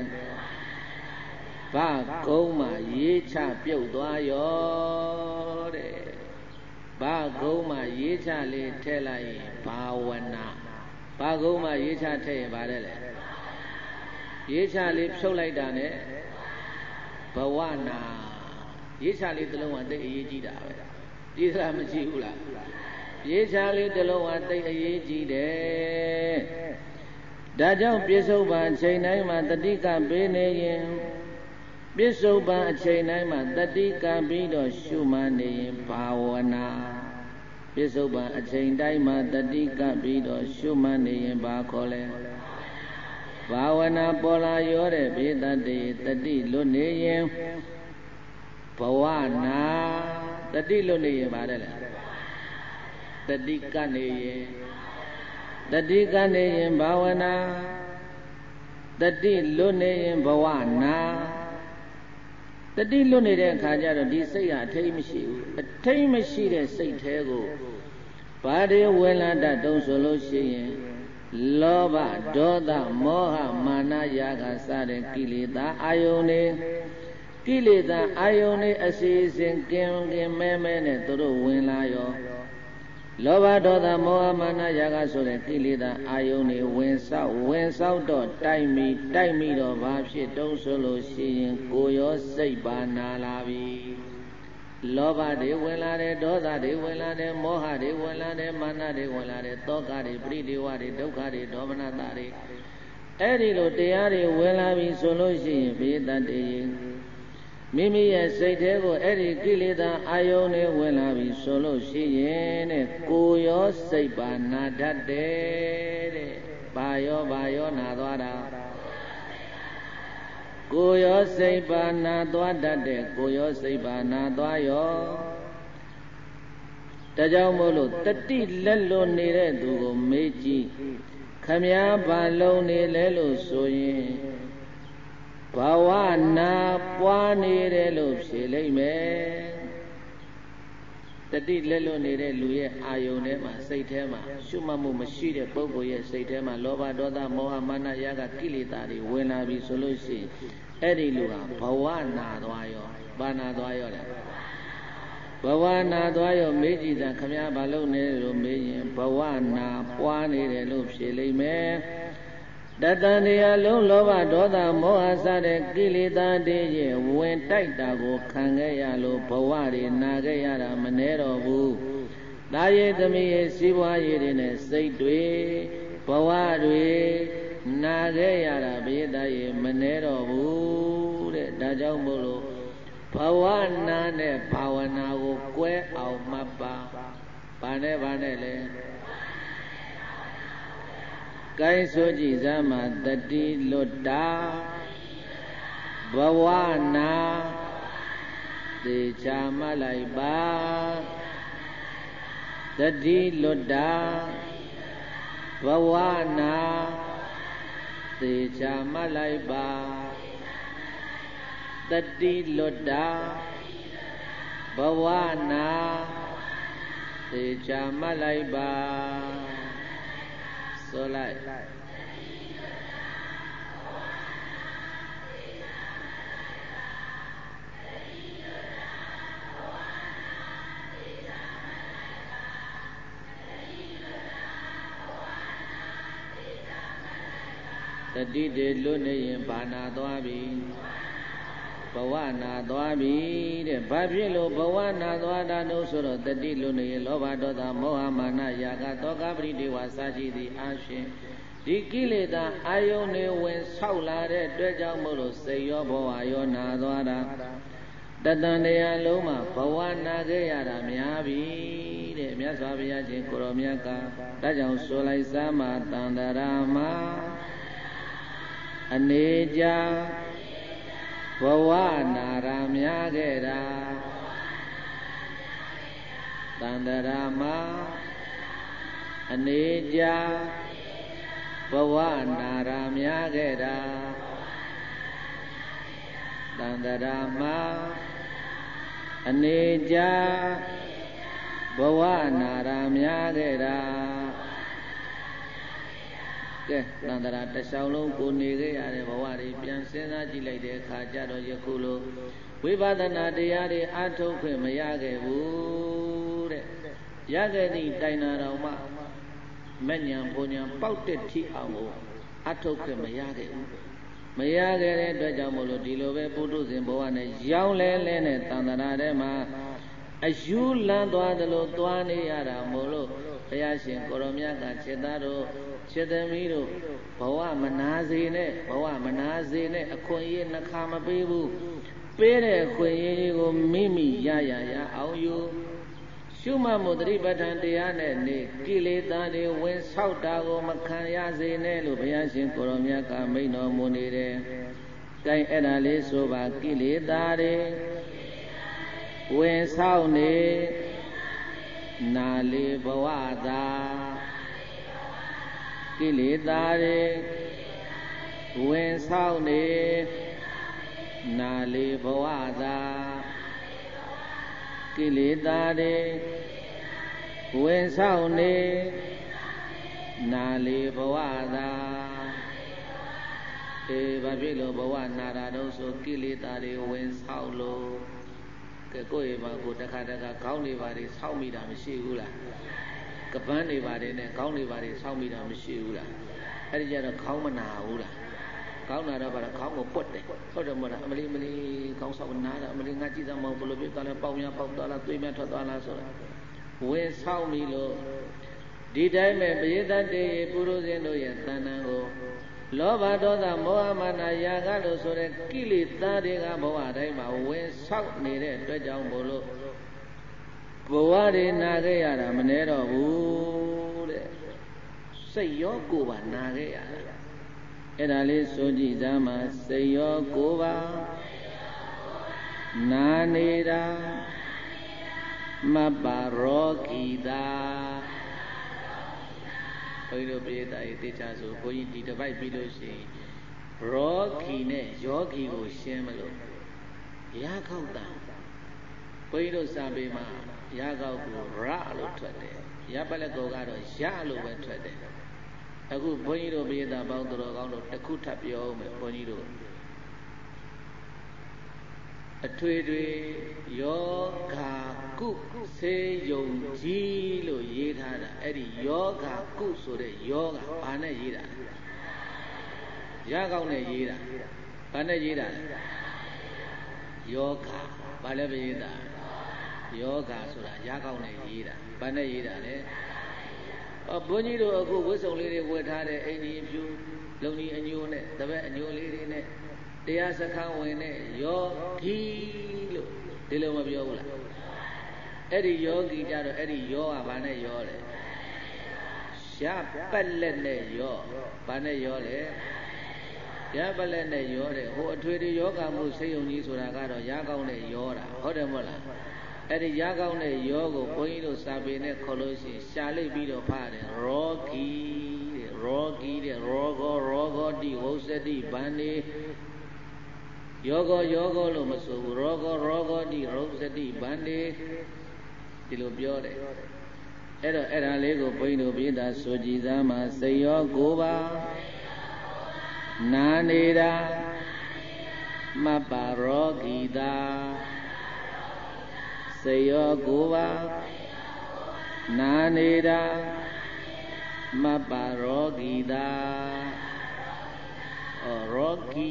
ဘာကုန်းမှာရေးချပြုတ်သွားရောတဲ့ ဘာကုန်းမှာရေးချလေးထည့်လိုက်ရင်ဘာဝနာဘာကုန်းမှာရေးချထည့်ရင်ဗါတယ်လေရေးချလေးဖြုတ်လိုက်တာ ਨੇ ဘဝနာရေးချလေးတစ်လုံးကတိတ်အရေးကြီးတာပဲပြေးစားမရှိဘူးလားရေးချလေးတစ်လုံးကတိတ်အရေးကြီးတယ်ဒါကြောင့်ပြစ္ဆုတ်ပံအချိန်တိုင်းမှာတတိကပေးနေရင်ပြစ္ဆုတ်ပံအချိန်တိုင်းမှာတတိကပြီးတော့ရှုမှနေရင်ဘာဝနာ ပြစ္ဆုတ်ပံအချိန်တိုင်းမှာတတိကပြီးတော့ရှုမှနေရင်ဘာခေါ်လဲဘာဝနာပေါ်လာရောတဲ့ဘေးတတ္တိတတိလွတ်နေရင်ဘဝနာတတိလွတ်နေရင်ပါတယ်လေတတိကနေရင်တတိကနေရင်ဘာဝနာတတိလွတ်နေရင်ဘဝနာ တတိလွတ်နေတဲ့အခါကျတော့ဒီစိတ်ဟာအထိတ်မရှိဘူးအထိတ်မရှိတဲ့စိတ်แท้ကိုဘာတွေဝင်လာတတ်တုံးဆိုလို့ရှိရင်လောဘဒေါသမောဟမာနရာဂစတဲ့ကိလေသာအာယုန်တွေကိလေသာအာယုန်တွေအစီအစဉ်ကင်းကင်းမဲမဲနဲ့သူတို့ဝင်လာရော လောဘဒေါသမောဟမာနရာဂဆိုတဲ့ကိလေသာအာယုန်တွေဝင်ဆောက်ဝင်ဆောက်တော့တိုက်မိတိုက်မိတော့ဘာဖြစ်တုံးဆိုလို့ရှိရင်ကိုရောစိတ်ပါနာလာပြီလောဘတွေဝင်လာတယ်ဒေါသတွေဝင်လာတယ်မောဟတွေဝင်လာတယ်မာနတွေဝင်လာတယ်တောကတွေပရိဒေဝတွေဒုက္ခတွေဒေါမနတာတွေအဲ့ဒီလိုတရားတွေဝင်လာပြီဆိုလို့ရှိရင်ဘေးတတ်တည်း မိမိရဲ့စိတ်ထဲကိုအဲ့ဒီကိလေသာအာယုန်တွေဝင်လာပြီဆိုလို့ရှိရင်တဲ့ကိုရောစိတ်ပါနာတတ်တယ်တဲ့ဘာရောဘာရောနာသွားတာကိုရောစိတ်ပါနာသွားတတ်တဲ့ကိုရောစိတ်ပါနာသွားရောတကြောင်မို့လို့တတိလက်လွန်နေတဲ့သူကိုမေးကြည့်ခမည်းဘာလုံးနေလဲလို့ဆိုရင် ဘဝနာပွားနေတယ်လို့ဖြေလိုက်မယ်တတိလက်လွတ်နေတဲ့လူရဲ့အာယုန်ထဲမှာစိတ်ထဲမှာရှုမှတ်မှုမရှိတဲ့ပုဂ္ဂိုလ်ရဲ့စိတ်ထဲမှာလောဘဒေါသမောဟမာနရာဂကိလေသာတွေဝင်လာပြီဆိုလို့ရှိရင်အဲ့ဒီလူဟာဘဝနာသွားရောဘာနာသွားရောလဲဘဝနာသွားရောမေးကြည့်တာခမည်းဘာလုပ်နေလို့မေးရင်ဘဝနာပွားနေတယ်လို့ဖြေလိုက်မယ် တတန်တရားလုံးလောဘဒေါသမောဟစတဲ့ကိလေသာတွေရဲ့ဝင်တိုက်တာကိုခံခဲ့ရလို့ဘဝတွေနာခဲ့ရတာမနှဲတော့ဘူး။ဒါရည်သမီးရဲ့စီးပွားရေးတွေနဲ့စိတ်တွေဘဝတွေနာခဲ့ရတာဘေးသားရဲ့မနှဲတော့ဘူးတဲ့။ဒါကြောင့်မို့လို့ဘဝနာနဲ့ဘာဝနာကိုကွဲအောင်မှတ်ပါ။ဘာနဲ့ဘာနဲ့လဲ။ ကိုင်းဆိုကြည်စမ်းမှာတတိလွတ်တာဘဝနာသေချာမှလိုက်ပါတတိလွတ်တာဘဝနာသေချာမှလိုက်ပါတတိလွတ်တာဘဝနာသေချာမှလိုက်ပါ ဆိုလိုက်တတိတေလွတ်နေရင်ဘာနာသွားပြီ ဘဝနာသွားပြီတဲ့ဘာဖြစ်လို့ဘဝနာသွားတာလို့ဆိုတော့တတိလွတ်နေရင်လောဘဒေါသမောဟမာနယာကတောကပရိဒေဝစရှိသည်အရှင်ဒီကိလေသာအာယုန်တွေဝင်ဆောက်လာတဲ့အတွက်ကြောင့်မို့လို့စိတ်ရောဘဝရောနာသွားတာတတန်တရားလုံးမှာဘဝနာခဲ့ရတာများပြီတဲ့မြတ်စွာဘုရားရှင်ကိုရောမြတ်ကဒါကြောင့်ဆိုလိုက်စမ်းမှာတန်တရာမှာအနေကြ ဘဝနာရာများခဲ့တာတန်တရာမှာအနေကြဘဝနာရာများခဲ့တာတန်တရာမှာအနေကြဘဝနာရာများခဲ့တာ ကဲတန်တရာတလျှောက်လုံးကိုနေခဲ့ရတဲ့ဘဝတွေပြန်စဉ်းစားကြည့်လိုက်တဲ့အခါကျတော့ယခုလိုဝိပဿနာတရားတွေအထုတ်ခွင့်မရခဲ့ဘူးတဲ့ရခဲ့သည့်တိုင်နာတော်မှမညံဘုံညံပေါက်တဲ့ထိအောင်ကိုအထုတ်ခွင့်မရခဲ့ဘူးမရခဲ့တဲ့အတွက်ကြောင့်မို့လို့ဒီလိုပဲပုထုဇဉ်ဘဝနဲ့ရောင်းလဲလဲနဲ့တန်တရာထဲမှာအယူလန်းသွားသလိုသွားနေရတာမို့လို့ဘုရားရှင်ကိုရောမြတ်ကခြေသားတို့ ခြေသမီးတို့ဘဝမနာစေနဲ့ဘဝမနာစေနဲ့အခွင့်အရေးနှခါမပေးဘူးပေးတဲ့အခွင့်အရေးကိုမိမိရရရအောင်ယူရှုမှတ်မှုတတိပဋ္ဌာန်တရားနဲ့နေကိလေသာတွေဝင်ဆောက်တာကိုမခံရစေနဲ့လို့ဘုရားရှင်ကိုရောမြတ်ကမိန့်တော်မူနေတယ်။အဲအဲ့ဒါလေးဆိုပါကိလေသာတွေဝင်ဆောက်နေနာလေဘဝသာ ကိလေသာတွေဝင်ဆောက်နေနာလေဘဝသာကိလေသာတွေဝင်ဆောင်နေနာလေဘဝသာအေးဘာဖြစ်လို့ဘဝနာတာတော့ဆိုကိလေသာတွေဝင်ဆောင်လို့ကဲကိုယ့်ရဲ့ဘာကိုတခါတခါခေါင်းတွေပါတွေဆောက်မိတာမရှိဘူးလား ကပန်းတွေပါတယ်နဲ့ခေါင်းတွေပါတွေဆောက်မိတာမရှိဘူးလားအဲ့ဒီကြတော့ခေါင်းမနာဘူးလားကောင်းတာတော့ဗါခေါင်းကိုပွတ်တယ်ဟုတ်တယ်မဟုတ်လားအမလီမလီခေါင်းဆောက်နားတာအမလီငါကြည့်သမောဘလို့ပြသွားလဲပေါင်များပေါက်သွားလားသွေးများထွက်သွားလားဆိုတာဝင်ဆောက်ပြီလို့ဒီတိုင်းပဲပရိသတ်တေပုရုဇဉ်တို့ရဲ့တဏ္ဍာကိုလောဘဒေါသမောဟမာနယာကလို့ဆိုတဲ့ကိလေသာတွေကဘဝတိုင်းမှာဝင်ဆောက်နေတဲ့အတွက်ကြောင့်မို့လို့ ဘဝတွေနာခဲ့ရတာမနှဲတော့ဘူးတဲ့စိတ်ရောကိုယ်ပါနာခဲ့ရတာအဲ့ဒါလေးဆိုကြည့်စမ်းမှာစိတ်ရောကိုယ်ပါနာနေတာမပါရောဂီတာဘုန်းကြီးတို့ပြေးတာရေးတေချာဆိုဘုန်းကြီးဒီတစ်ပိုက်ပြီးလို့ရှိရင်ရောဂီနဲ့ယောဂီကိုရှင်းမလို့ရခောက်တာဘုန်းကြီးတို့စာပေမှာ ရခောက်ကိုရလို့ထွက်တယ်ရပလက်ကောကတော့ရလို့ပဲထွက်တယ်အခုဘုန်းကြီးတို့ပြေးတာပေါင်းတော်ကောင်းတို့တခုထပ်ပြောအောင်မယ်ဘုန်းကြီးတို့အထွေထွေယောဂါကုစေယုံကြီးလို့ရေးထားတာအဲ့ဒီယောဂါကုဆိုတဲ့ယောဂဘာနဲ့ရေးတာရကောင်းနဲ့ရေးတာဘာနဲ့ရေးတာယောဂါဘာလဲပဲရေးတာ ယောဂါဆိုတာရကောင်းနဲ့ရေးတာဘာနဲ့ရေးတာလဲအဘုန်းကြီးတို့အခုဝတ်စုံလေးတွေဝတ်ထားတဲ့အိန္ဒိယဖြူလုံကြီးအညိုးနဲ့တပည့်အညိုးလေးတွေနဲ့တရားစခန်းဝင်တဲ့ယောဂီလို့ဒီလိုမပြောဘူးလားအဲ့ဒီယောဂီကြတော့အဲ့ဒီယောကဘာနဲ့ယောလဲရပက်လက်နဲ့ယောဘာနဲ့ယောလဲရပက်လက်နဲ့ယောတဲ့ဟိုအထွေထွေယောဂမှုစိတ်ယုံကြီးဆိုတာကတော့ရကောင်းတဲ့ယောတာဟုတ်တယ်မဟုတ်လား အဲ့ဒီရကောင်းတဲ့ယောကိုဘုန်းကြီးတို့စာပေနဲ့ခေါ်လို့ရှိရင်ရှာလိုက်ပြီးတော့ဖားတယ်ရောဂီတဲ့ရောဂီတဲ့ရောဂောရောဂောတိဝုစတိဗန္နေယောဂောယောဂောလို့မဆိုဘူးရောဂောရောဂောတိရုပ်စတိဗန္တိဒီလိုပြောတယ်အဲ့တော့အဲ့ဒါလေးကိုဘုန်းကြီးတို့ပြည်သားဆိုကြည်သားမှာစိတ်ရောကိုယ်ပါနာနေတာမပ္ပါရောဂီတာ စိတ်ရောကိုယ်ပါနာနေတာမပ္ပါရောဂီတာဩရောဂီ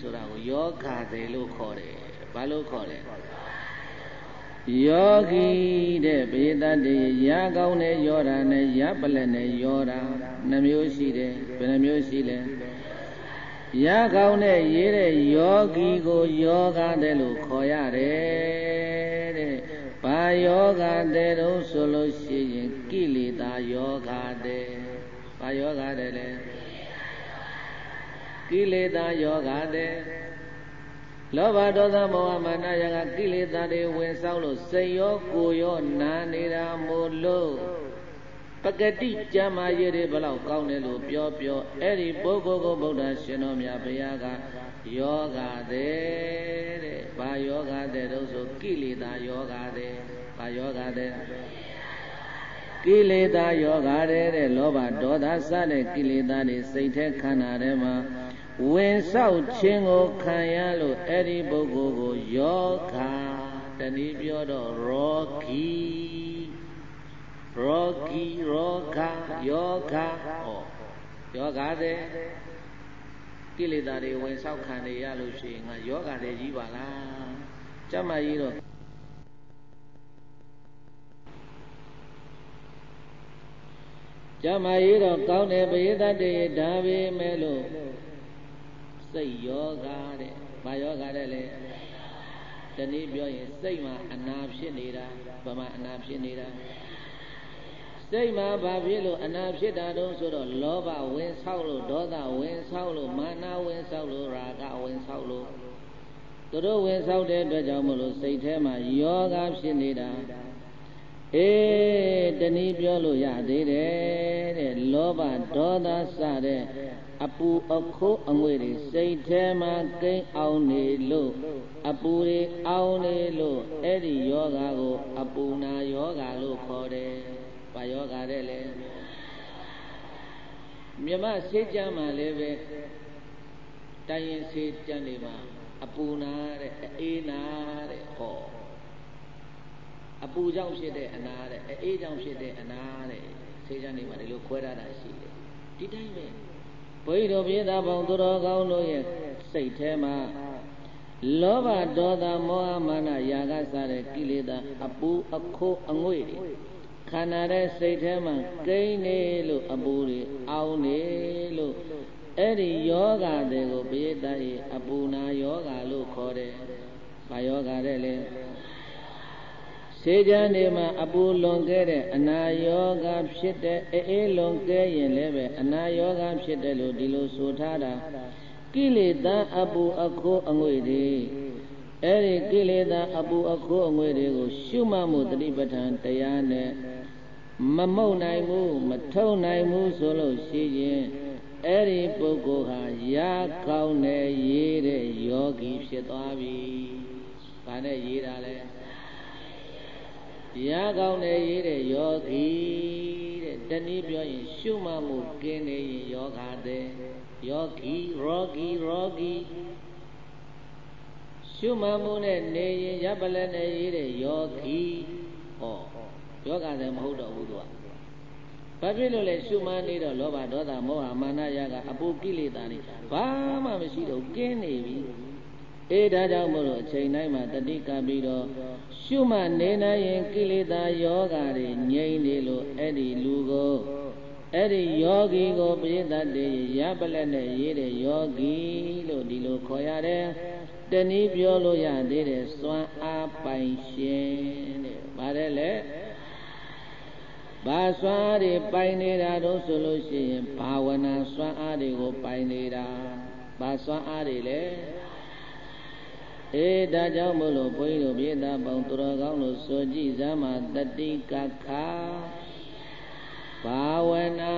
ဆိုတာကိုယောဂါတယ်လို့ခေါ်တယ်ဘာလို့ခေါ်လဲယောဂီတဲ့ဘေဒတ္တိရာကောင်းတဲ့ယောဓာနဲ့ရပလက်နဲ့ယောဓာနှမျိုးရှိတယ်ဘယ်နှမျိုးရှိလဲရကောင်းတဲ့ရေးတဲ့ယောဂီကိုယောဂတဲ့လို့ခေါ်ရတယ်တဲ့ ဘာယောဂတဲ့တော့ဆိုလို့ရှိရင်ကိလေသာယောဂတဲ့ဘာယောဂတဲ့လဲကိလေသာယောဂတဲ့လောဘဒေါသမောဟမာနယကကိလေသာတွေဝင်ဆောက်လို့စိတ်ရောကိုယ်ရောနာနေတာမို့လို့ပကတိကြမ်းမာရည်တွေဘလောက်ကောင်းတယ်လို့ပြောပြောအဲ့ဒီပုဂ္ဂိုလ်ကိုဗုဒ္ဓရှင်တော်မြတ်ဘုရားက ယောဂတဲ့တဲ့ဘာယောဂတဲ့တော့ဆိုကိလေသာယောဂတဲ့ဘာယောဂတဲ့ကိလေသာယောဂတဲ့တဲ့လောဘဒေါသစတဲ့ကိလေသာတွေစိတ်ထဲခန္ဓာထဲမှာဝင်ဆောက်ခြင်းကိုခံရလို့အဲ့ဒီပုဂ္ဂိုလ်ကိုယောဂတနည်းပြောတော့ရောဂီရောဂီရောဂယောဂဟောယောဂတဲ့ ကိလေသာတွေဝင်ဆောက်ခံနေရလို့ရှိရင်ငါယောဂတဲ့ကြီးပါလားကြမ်းမကြီးတော့ကြမ်းမကြီးတော့ကောင်းတယ်ပရိသတ်တွေဒါပေမဲ့လို့စိတ်ယောဂတဲ့ဘာယောဂတဲ့လဲတနည်းပြောရင်စိတ်မှာအနာဖြစ်နေတာဗမာအနာဖြစ်နေတာ စိတ်မှာဘာဖြစ်လို့အနာဖြစ်တာတုံးဆိုတော့လောဘဝင်ဆောက်လို့ဒေါသဝင်ဆောက်လို့မာနဝင်ဆောက်လို့ရာဂဝင်ဆောက်လို့သူတို့ဝင်ဆောက်တဲ့အတွက်ကြောင့်မလို့စိတ်ထဲမှာယောဂဖြစ်နေတာအေးတနည်းပြောလို့ရသေးတယ်တဲ့လောဘဒေါသစတဲ့အပူအခိုးအငွေတွေစိတ်ထဲမှာကိန်းအောင်နေလို့အပူတွေအောင်နေလို့အဲ့ဒီယောဂါကို အပူနာယောဂါလို့ခေါ်တယ်။ ဘာယောဂါတဲ့လဲမြမစေးကြမ်းမှာလည်းပဲတိုင်းရင်စေးကြမ်းလေးမှာအပူနာတဲ့အေးနာတဲ့ဟောအပူကြောင့်ဖြစ်တဲ့အနာတဲ့အေးကြောင့်ဖြစ်တဲ့အနာတဲ့စေးကြမ်းလေးမှာဒီလိုခွဲရတာရှိတယ်ဒီတိုင်းပဲဘုန်းကြီးတို့ပြည်သားပေါင်းသူတော်ကောင်းတို့ရဲ့စိတ်ထဲမှာလောဘဒေါသမောဟမာနယာကစတဲ့ကိလေသာအပူအခိုးအငွေ့တွေ ခန္ဓာတဲ့စိတ်ထဲမှာကိန်းနေလို့အပူတွေအောင်းနေလို့အဲ့ဒီယောဂတွေကိုပိဋကရဲ့အပူနာယောဂလို့ခေါ်တယ်။ဘာယောဂတဲ့လဲစေချမ်းနေမှာအပူလွန်ခဲ့တဲ့အနာယောဂဖြစ်တဲ့အေးလွန်ခဲ့ရင်လည်းပဲအနာယောဂဖြစ်တယ်လို့ဒီလိုဆိုထားတာကိလေသာအပူအခိုးအငွေတွေအဲ့ဒီကိလေသာအပူအခိုးအငွေတွေကိုရှုမှတ်မှုတတိပဋ္ဌာန်တရားနဲ့ မမုတ်နိုင်ဘူးမထုံနိုင်ဘူးဆိုလို့ရှိရင်အဲ့ဒီပုဂ္ဂိုလ်ဟာရာကောင်းတဲ့ရေးတဲ့ယောဂီဖြစ်သွားပြီ။ဘာနဲ့ရေးတာလဲ။ရားကောင်းတဲ့ရေးတဲ့ယောဂီတဲ့တနည်းပြောရင်ရှုမှတ်မှုကင်းနေရင်ယောဂတဲ့ယောဂီရောဂီရောဂီရှုမှတ်မှုနဲ့နေရင်ရပ်ပလက်နဲ့ရေးတဲ့ယောဂီဟော ယောဂတဲ့မဟုတ်တော့ဘူးသူကဘာဖြစ်လို့လဲရှုမှတ်နေတော့လောဘဒေါသမောဟမာနယကအပုကိလေသာတွေဘာမှမရှိတော့ကင်းနေပြီအေးဒါကြောင့်မို့လို့အချိန်တိုင်းမှာတတိကပြီးတော့ရှုမှနေနိုင်ရင်ကိလေသာယောဂါတွေငြိမ့်နေလို့အဲ့ဒီလူကိုအဲ့ဒီယောဂီကိုပြိဿတ်တေရပလက်နဲ့ရေးတဲ့ယောဂီလို့ဒီလိုခေါ်ရတယ်တနည်းပြောလို့ရသေးတယ်စွမ်းအားပိုင်ရှင်တဲ့ဗါတယ်လေ ဘာစွမ်းအားတွေပိုင်နေတာတော့ဆိုလို့ရှိရင်ဘာဝနာစွမ်းအားတွေကိုပိုင်နေတာဘာစွမ်းအားတွေလဲအေးဒါကြောင့်မို့လို့ဘုန်းကြီးတို့ပြည်သားပေါင်းသူတော်ကောင်းတို့ဆိုကြည့်စမ်းမှာတတိကခာဘာဝနာ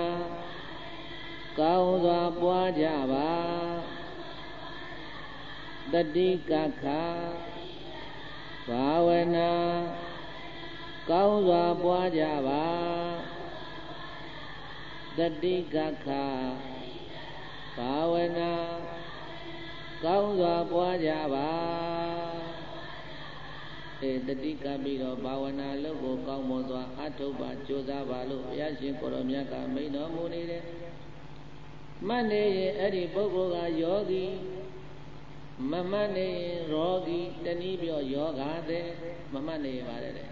ကောင်းစွာပွားကြပါတတိကခာဘာဝနာ ကောင်းစွာပွားကြပါတတိကခာဘာဝနာကောင်းစွာပွားကြပါအဲတတိကပြီးတော့ဘာဝနာလုပ်ကိုကောင်းမွန်စွာအထုပ်ပါကြိုးစားပါလို့ဘုရားရှင်ကိုရောမြတ်ကမိန်တော်မူနေတယ်မှတ်နေရင်အဲ့ဒီပုဂ္ဂိုလ်ကယောဂီမမှတ်နေရင်ရောဂီတနည်းပြောယောဂါတဲ့မမှတ်နေရင်ပါတယ်လေ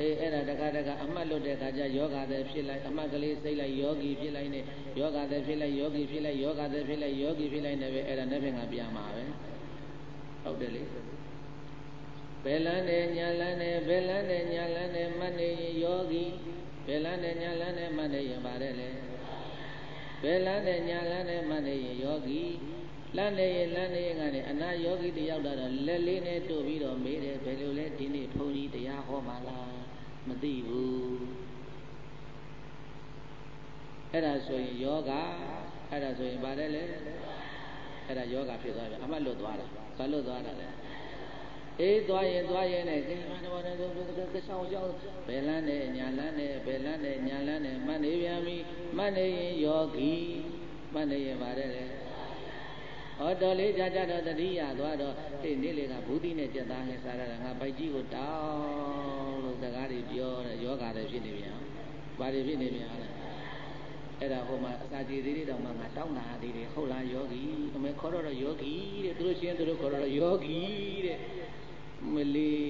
အေးအဲ့ဒါတခါတခါအမှတ်လွတ်တဲ့အခါကျယောဂါတဲ့ဖြစ်လိုက်အမှတ်ကလေးစိတ်လိုက်ယောဂီဖြစ်လိုက်နေယောဂါတဲ့ဖြစ်လိုက်ယောဂီဖြစ်လိုက်ယောဂါတဲ့ဖြစ်လိုက်ယောဂီဖြစ်လိုက်နေပဲအဲ့ဒါနဲ့ဖြင့်ကပြန်မှာပဲဟုတ်တယ်လေဘယ်လန်းနဲ့ညာလန်းနဲ့ဘယ်လန်းနဲ့ညာလန်းနဲ့မှတ်နေရင်ယောဂီဘယ်လန်းနဲ့ညာလန်းနဲ့မှတ်နေရင်ပါတယ်လေဘယ်လန်းနဲ့ညာလန်းနဲ့မှတ်နေရင်ယောဂီလမ်းနေရင်လမ်းနေရင်ကနေအနာယောဂီတယောက်တော့လက်လေးနဲ့တို့ပြီးတော့မေးတယ်ဘယ်လိုလဲဒီနေ့ဘုန်းကြီးတရားဟောမှာလား မသိဘူးအဲ့ဒါဆိုရင်ယောဂအဲ့ဒါဆိုရင်ပါတယ်လေအဲ့ဒါယောဂဖြစ်သွားပြီအမှတ်လွတ်သွားတာဘာလွတ်သွားတာလဲအေးသွားရင်သွားရင်နဲ့ကိစ္စမတော်တော့ကဆောင်းကြောင်းဘယ်လန်းနဲ့ညာလန်းနဲ့ဘယ်လန်းနဲ့ညာလန်းနဲ့မှတ်နေပြန်ပြီမှတ်နေရင်ယောဂီမှတ်နေရင်ပါတယ်လေ ဟောတော်လေးကြာကြာတော့တတိယသွားတော့ဒီနေ့လေကဘူးတိနဲ့ကြက်သားနဲ့စားရတာငါပိုက်ကြီးကိုတောင်းလို့စကားတွေပြောတယ်ယောဂါတွေဖြစ်နေပြန်ဘာတွေဖြစ်နေပြန်လဲအဲ့ဒါဟိုမှာအစာကြည်သေးတွေတော့မှငါတောင်းတာသေးတယ်ဟုတ်လားယောဂီအမေခေါ်တော့ယောဂီတဲ့သူတို့ရှင်းသူတို့ခေါ်တော့ယောဂီတဲ့မလေး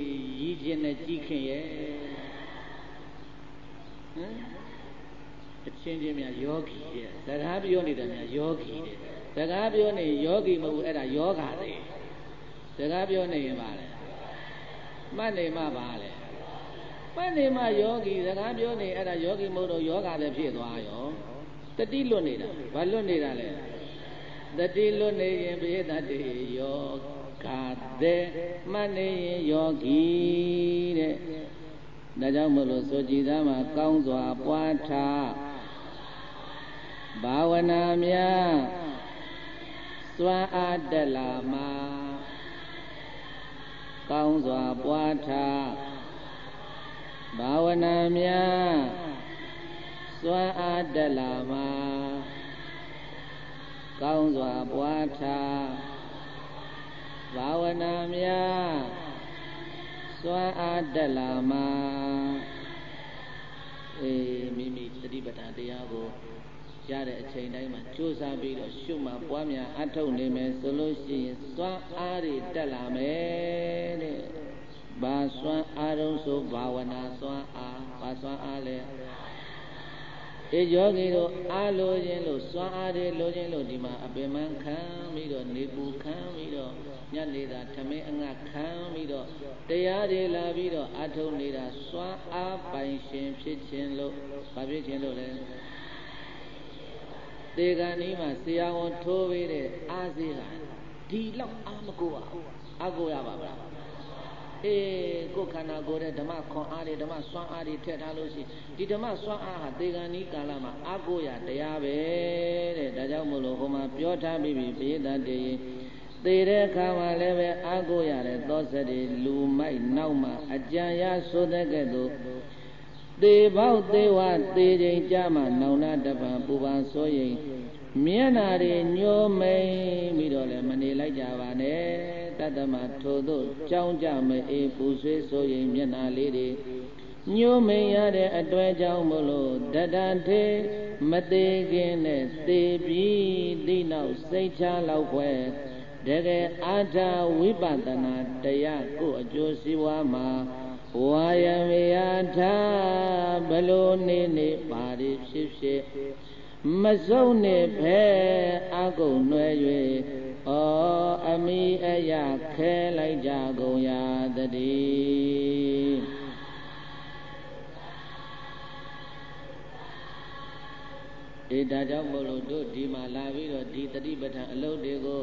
ရည်ချင်းနဲ့ကြည်ခင်ရဲ့ဟမ်အချင်းချင်းများယောဂီတဲ့စကားပြောနေတာများယောဂီတဲ့ စကားပြောနေယောဂီမဟုတ်အဲ့ဒါယောဂါလေစကားပြောနေရင်ပါလေမှတ်နေမှပါလေမှတ်နေမှယောဂီစကားပြောနေအဲ့ဒါယောဂီမဟုတ်တော့ယောဂါလည်းဖြစ်သွားရောတတိလွတ်နေတာဘာလွတ်နေတာလဲတတိလွတ်နေရင်ပိသတိယောဂါတဲ့မှတ်နေရင်ယောဂီတဲ့ဒါကြောင့်မလို့ဆိုကြည်သားမှာကောင်းစွာပွားထားဘာဝနာများ စွမ်းအားတက်လာမှာကောင်းစွာပွားထားဘာဝနာများစွမ်းအားတက်လာမှာကောင်းစွာပွားထားဘာဝနာများစွမ်းအားတက်လာမှာအေးမိမိသတိပဋ္ဌာန်တရားကို ရတဲ့အချိန်တိုင်းမှာကြိုးစားပြီးတော့ရှုမှပွားများအထုတ်နေမယ်ဆိုလို့ရှိရင်စွမ်းအားတွေတက်လာမယ်တဲ့။ဘာစွမ်းအားတုံးဆိုဘာဝနာစွမ်းအားဘာစွမ်းအားလဲ။ဒီယောဂီတို့အားလိုခြင်းလို့စွမ်းအားတွေလိုခြင်းလို့ဒီမှာအပင်မခံပြီးတော့နေပူခံပြီးတော့ညနေသာထမင်းအငတ်ခံပြီးတော့တရားတွေလာပြီးတော့အထုတ်နေတာစွမ်းအားပိုင်ရှင်ဖြစ်ခြင်းလို့ဘာဖြစ်ခြင်းလို့လဲ။ သေကံဤမှာဆရာဝန်ထိုးပေးတဲ့အာဇေကဒီလောက်အာမကိုပါအကိုရပါမလားအေးကိုခန္ဓာကိုယ်တဲ့ဓမ္မခွန်အားတွေဓမ္မစွမ်းအားတွေထည့်ထားလို့ရှိဒီဓမ္မစွမ်းအားဟာသေကံဤကာလမှာအကိုရတရားပဲတဲ့ဒါကြောင့်မို့လို့ဟိုမှာပြောထားပြီးပြီပိဋကတေသေတဲ့အခါမှာလည်းပဲအကိုရတဲ့သောစတွေလူမိုက်နောက်မှာအကြံရဆိုတဲ့ကဲ့သို့ သေပေါက်သေးဝသေချိန်ကြမှာနောင်နာတပံပူပန်စိုးရင်မျက်နာတွေညှိုးမိန်ပြီးတော့လည်းမနေလိုက်ကြပါနဲ့တတ္တမထို့သို့ကြောင်းကြမအေးပူဆွေးစိုးရင်မျက်နာလေးတွေညှိုးမိန်ရတဲ့အတွဲကြောင့်မလို့တတထေမသေးခင်နဲ့သေပြီးတိနောက်စိတ်ချလောက်ွယ်တကယ်အာထာဝိပဿနာတရားကိုအကျိုးစီးပွားမှာ ဝါယမေယထာဘလို့နေနေပါရီဖြစ်ဖြစ်မစုံနေဖဲအကုံနွယ်၍ဩအမိအယခဲလိုက်ကြကုန်ရာတည်းအေးဒါကြောင့်မို့လို့တို့ဒီမှာလာပြီးတော့ဒီတတိပဋ္ဌာန်အလုပ်တွေကို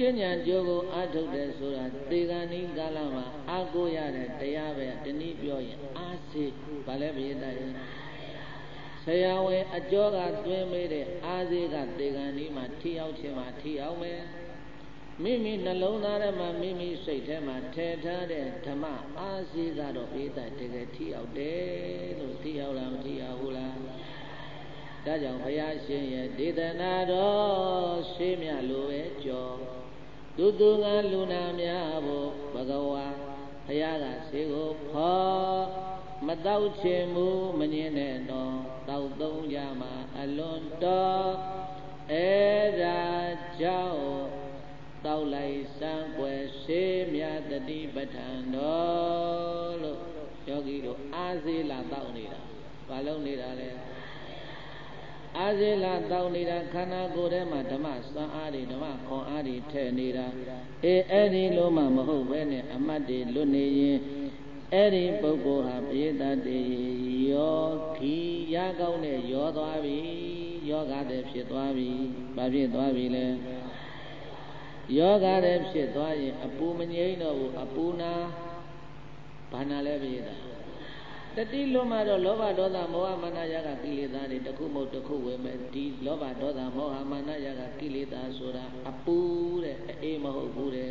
ရှင်းညာကြိုးကိုအာထုတ်တယ်ဆိုတာသေဂာနိကာလမှာအာကိုရတဲ့တရားပဲတနည်းပြောရင်အာစေဘာလဲပြည့်တဲ့ဆရာဝန်အကျော်ကတွင်းမေးတဲ့အာစေကသေဂာနိမှာထိအောင်ခြင်းမှာထိအောင်မယ်မိမိနှလုံးသားထဲမှာမိမိစိတ်ထဲမှာထည့်ထားတဲ့ဓမ္မအာစေကတော့ပြည့်တဲ့တကယ်ထိအောင်တယ်လို့ထိအောင်လားမထိအောင်ဘူးလားဒါကြောင့်ဘုရားရှင်ရဲ့ဒေသနာတော်ရှေးမြလိုပဲကြော် သူသူကလူနာများဖို့ဘဂဝါဘုရားကစေကိုဖော်မတောက်ချင်မူမငင်းနဲ့တော့တောက်သုံးကြမှာအလွန်တော်အဲဒါကြောင့်တောက်လိုက်စံွယ်ရှေးမြတ်တတိပဋ္ဌာန်တော်လို့ယောဂီတို့အာဇေလာတောက်နေတာဘာလုံးနေတာလဲ အာဇေလာတောက်နေတာခန္ဓာကိုယ်ထဲမှာဓမ္မစွမ်းအားတွေဓမ္မခွန်အားတွေထည့်နေတာအေးအဲ့ဒီလိုမှမဟုတ်ဘဲနဲ့အမတ်တွေလွတ်နေရင်အဲ့ဒီပုဂ္ဂိုလ်ဟာပြေတတ်တေယောဂီရကောင်းနဲ့ရောသွားပြီယောဂတဲ့ဖြစ်သွားပြီဘာဖြစ်သွားပြီလဲယောဂတဲ့ဖြစ်သွားရင်အပူမငြိမ့်တော့ဘူးအပူနာဘာနာလဲပြေတာ တတိလွန်မှာတော့လောဘဒေါသမောဟမာနယကကိလေသာတွေတစ်ခုမဟုတ်တစ်ခုဝင်မဲ့ဒီလောဘဒေါသမောဟမာနယကကိလေသာဆိုတာအပူတဲ့အေးမဟုတ်ဘူးတဲ့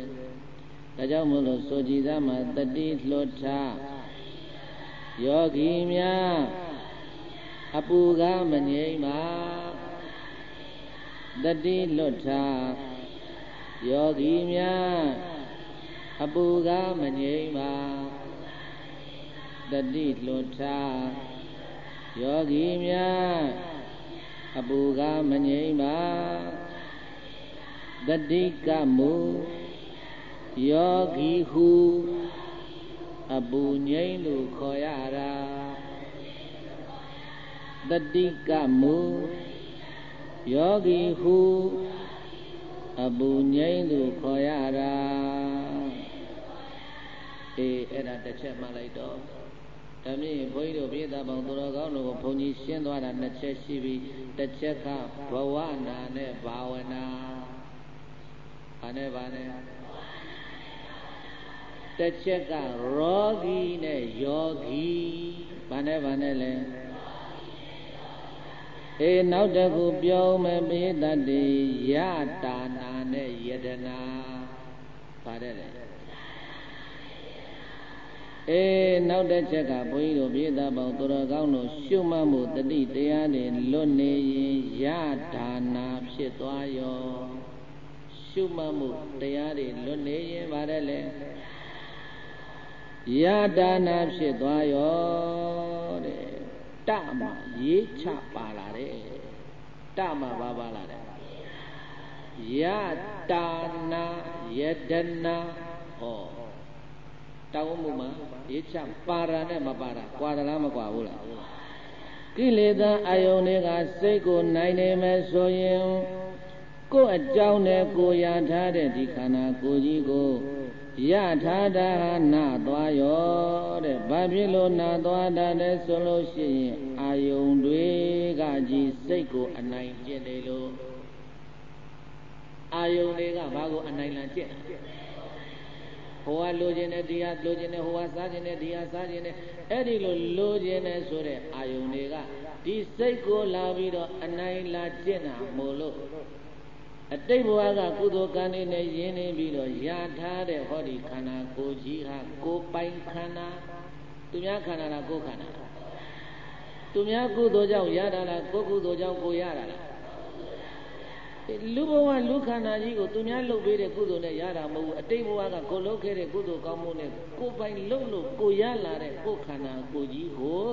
ဒါကြောင့်မို့လို့ဆိုကြည်သားမှာတတိလွတ်ထားယောဂီများအပူကမငြိမ့်ပါတတိလွတ်ထားယောဂီများအပူကမငြိမ့်ပါ တတိလွတ်ထားယောဂီများအပူကမငြိမ့်ပါတတိကမူယောဂီဟုအပူငြိမ့်လို့ခေါ်ရတာတတိကမူယောဂီဟုအပူငြိမ့်လို့ခေါ်ရတာအေးအဲ့ဒါတစ်ချက်မှလိုက်တော့ ဒါမြင့်ဘုန်းကြီးတို့ပြည်သားပေါင်းသူတော်ကောင်းတို့ကိုဘုန်းကြီးရှင်းသွားတာနှစ်ချက်ရှိပြီတစ်ချက်ကဘဝနာနဲ့ဘာဝနာဘာနဲ့ဘာနဲ့တစ်ချက်ကရောဂီနဲ့ယောဂီဘာနဲ့ဘာနဲ့လဲအေးနောက်တစ်ခုပြောမယ်ပိသတ္တိယတာနာနဲ့ယတနာပါတယ်လေ အေးနောက်တစ်ချက်ကဘုန်းကြီးတို့ပြည်သားပေါင်းသူတော်ကောင်းတို့ရှုမှတ်မှုတတိတရားတွေလွတ်နေရင်ယတာနာဖြစ်သွားရောရှုမှတ်မှုတရားတွေလွတ်နေရင်ပါတယ်လေယတာနာဖြစ်သွားရောတဲ့တမရေးချပါလာတယ်တမဘာပါလာတယ်ယတာနာယတနာဟော တောင်းမှုမှာရေးချပါရနဲ့မပါတာကွာသလားမကွာဘူးလားကိလေသာအယုန်တွေကစိတ်ကိုနိုင်နေမယ်ဆိုရင်ကိုယ်အကြောင်းနဲ့ကိုရထားတဲ့ဒီခန္ဓာကိုယ်ကြီးကိုယထာတာနာသွားရောတဲ့ဘာဖြစ်လို့နာသွားတာလဲဆိုလို့ရှိရင်အာယုန်တွေကကြီးစိတ်ကိုအနိုင်ကျင့်တယ်လို့အာယုန်တွေကဘာကိုအနိုင်လန်ကျင့် ဟိုကလိုချင်တဲ့ဒီဟာလိုချင်တဲ့ဟိုကစားချင်တဲ့ဒီဟာစားချင်တဲ့အဲ့ဒီလိုလိုချင်တဲ့ဆိုတဲ့အာယုန်တွေကဒီစိတ်ကိုလာပြီးတော့အနိုင်လာကျင့်တာမို့လို့အတိတ်ဘဝကကုသိုလ်ကံတွေနဲ့ရင်းနေပြီးတော့ယာထားတဲ့ဟောဒီခန္ဓာကိုယ်ကြီးဟာကိုယ်ပိုင်ခန္ဓာသူများခန္ဓာလားကိုယ်ခန္ဓာသူများကုသိုလ်ကြောင့်ရတာလားကိုယ်ကုသိုလ်ကြောင့်ကိုယ်ရတာလား လူဘဝလူခန္ဓာကြီးကိုသူများလုပ်ပေးတဲ့ကုသိုလ်နဲ့ရတာမဟုတ်ဘူးအတိတ်ဘဝကကိုလုပ်ခဲ့တဲ့ကုသိုလ်ကောင်းမှုနဲ့ကိုယ်ပိုင်လုပ်လို့ကိုရလာတဲ့ကိုယ်ခန္ဓာကိုယ်ကြီးကို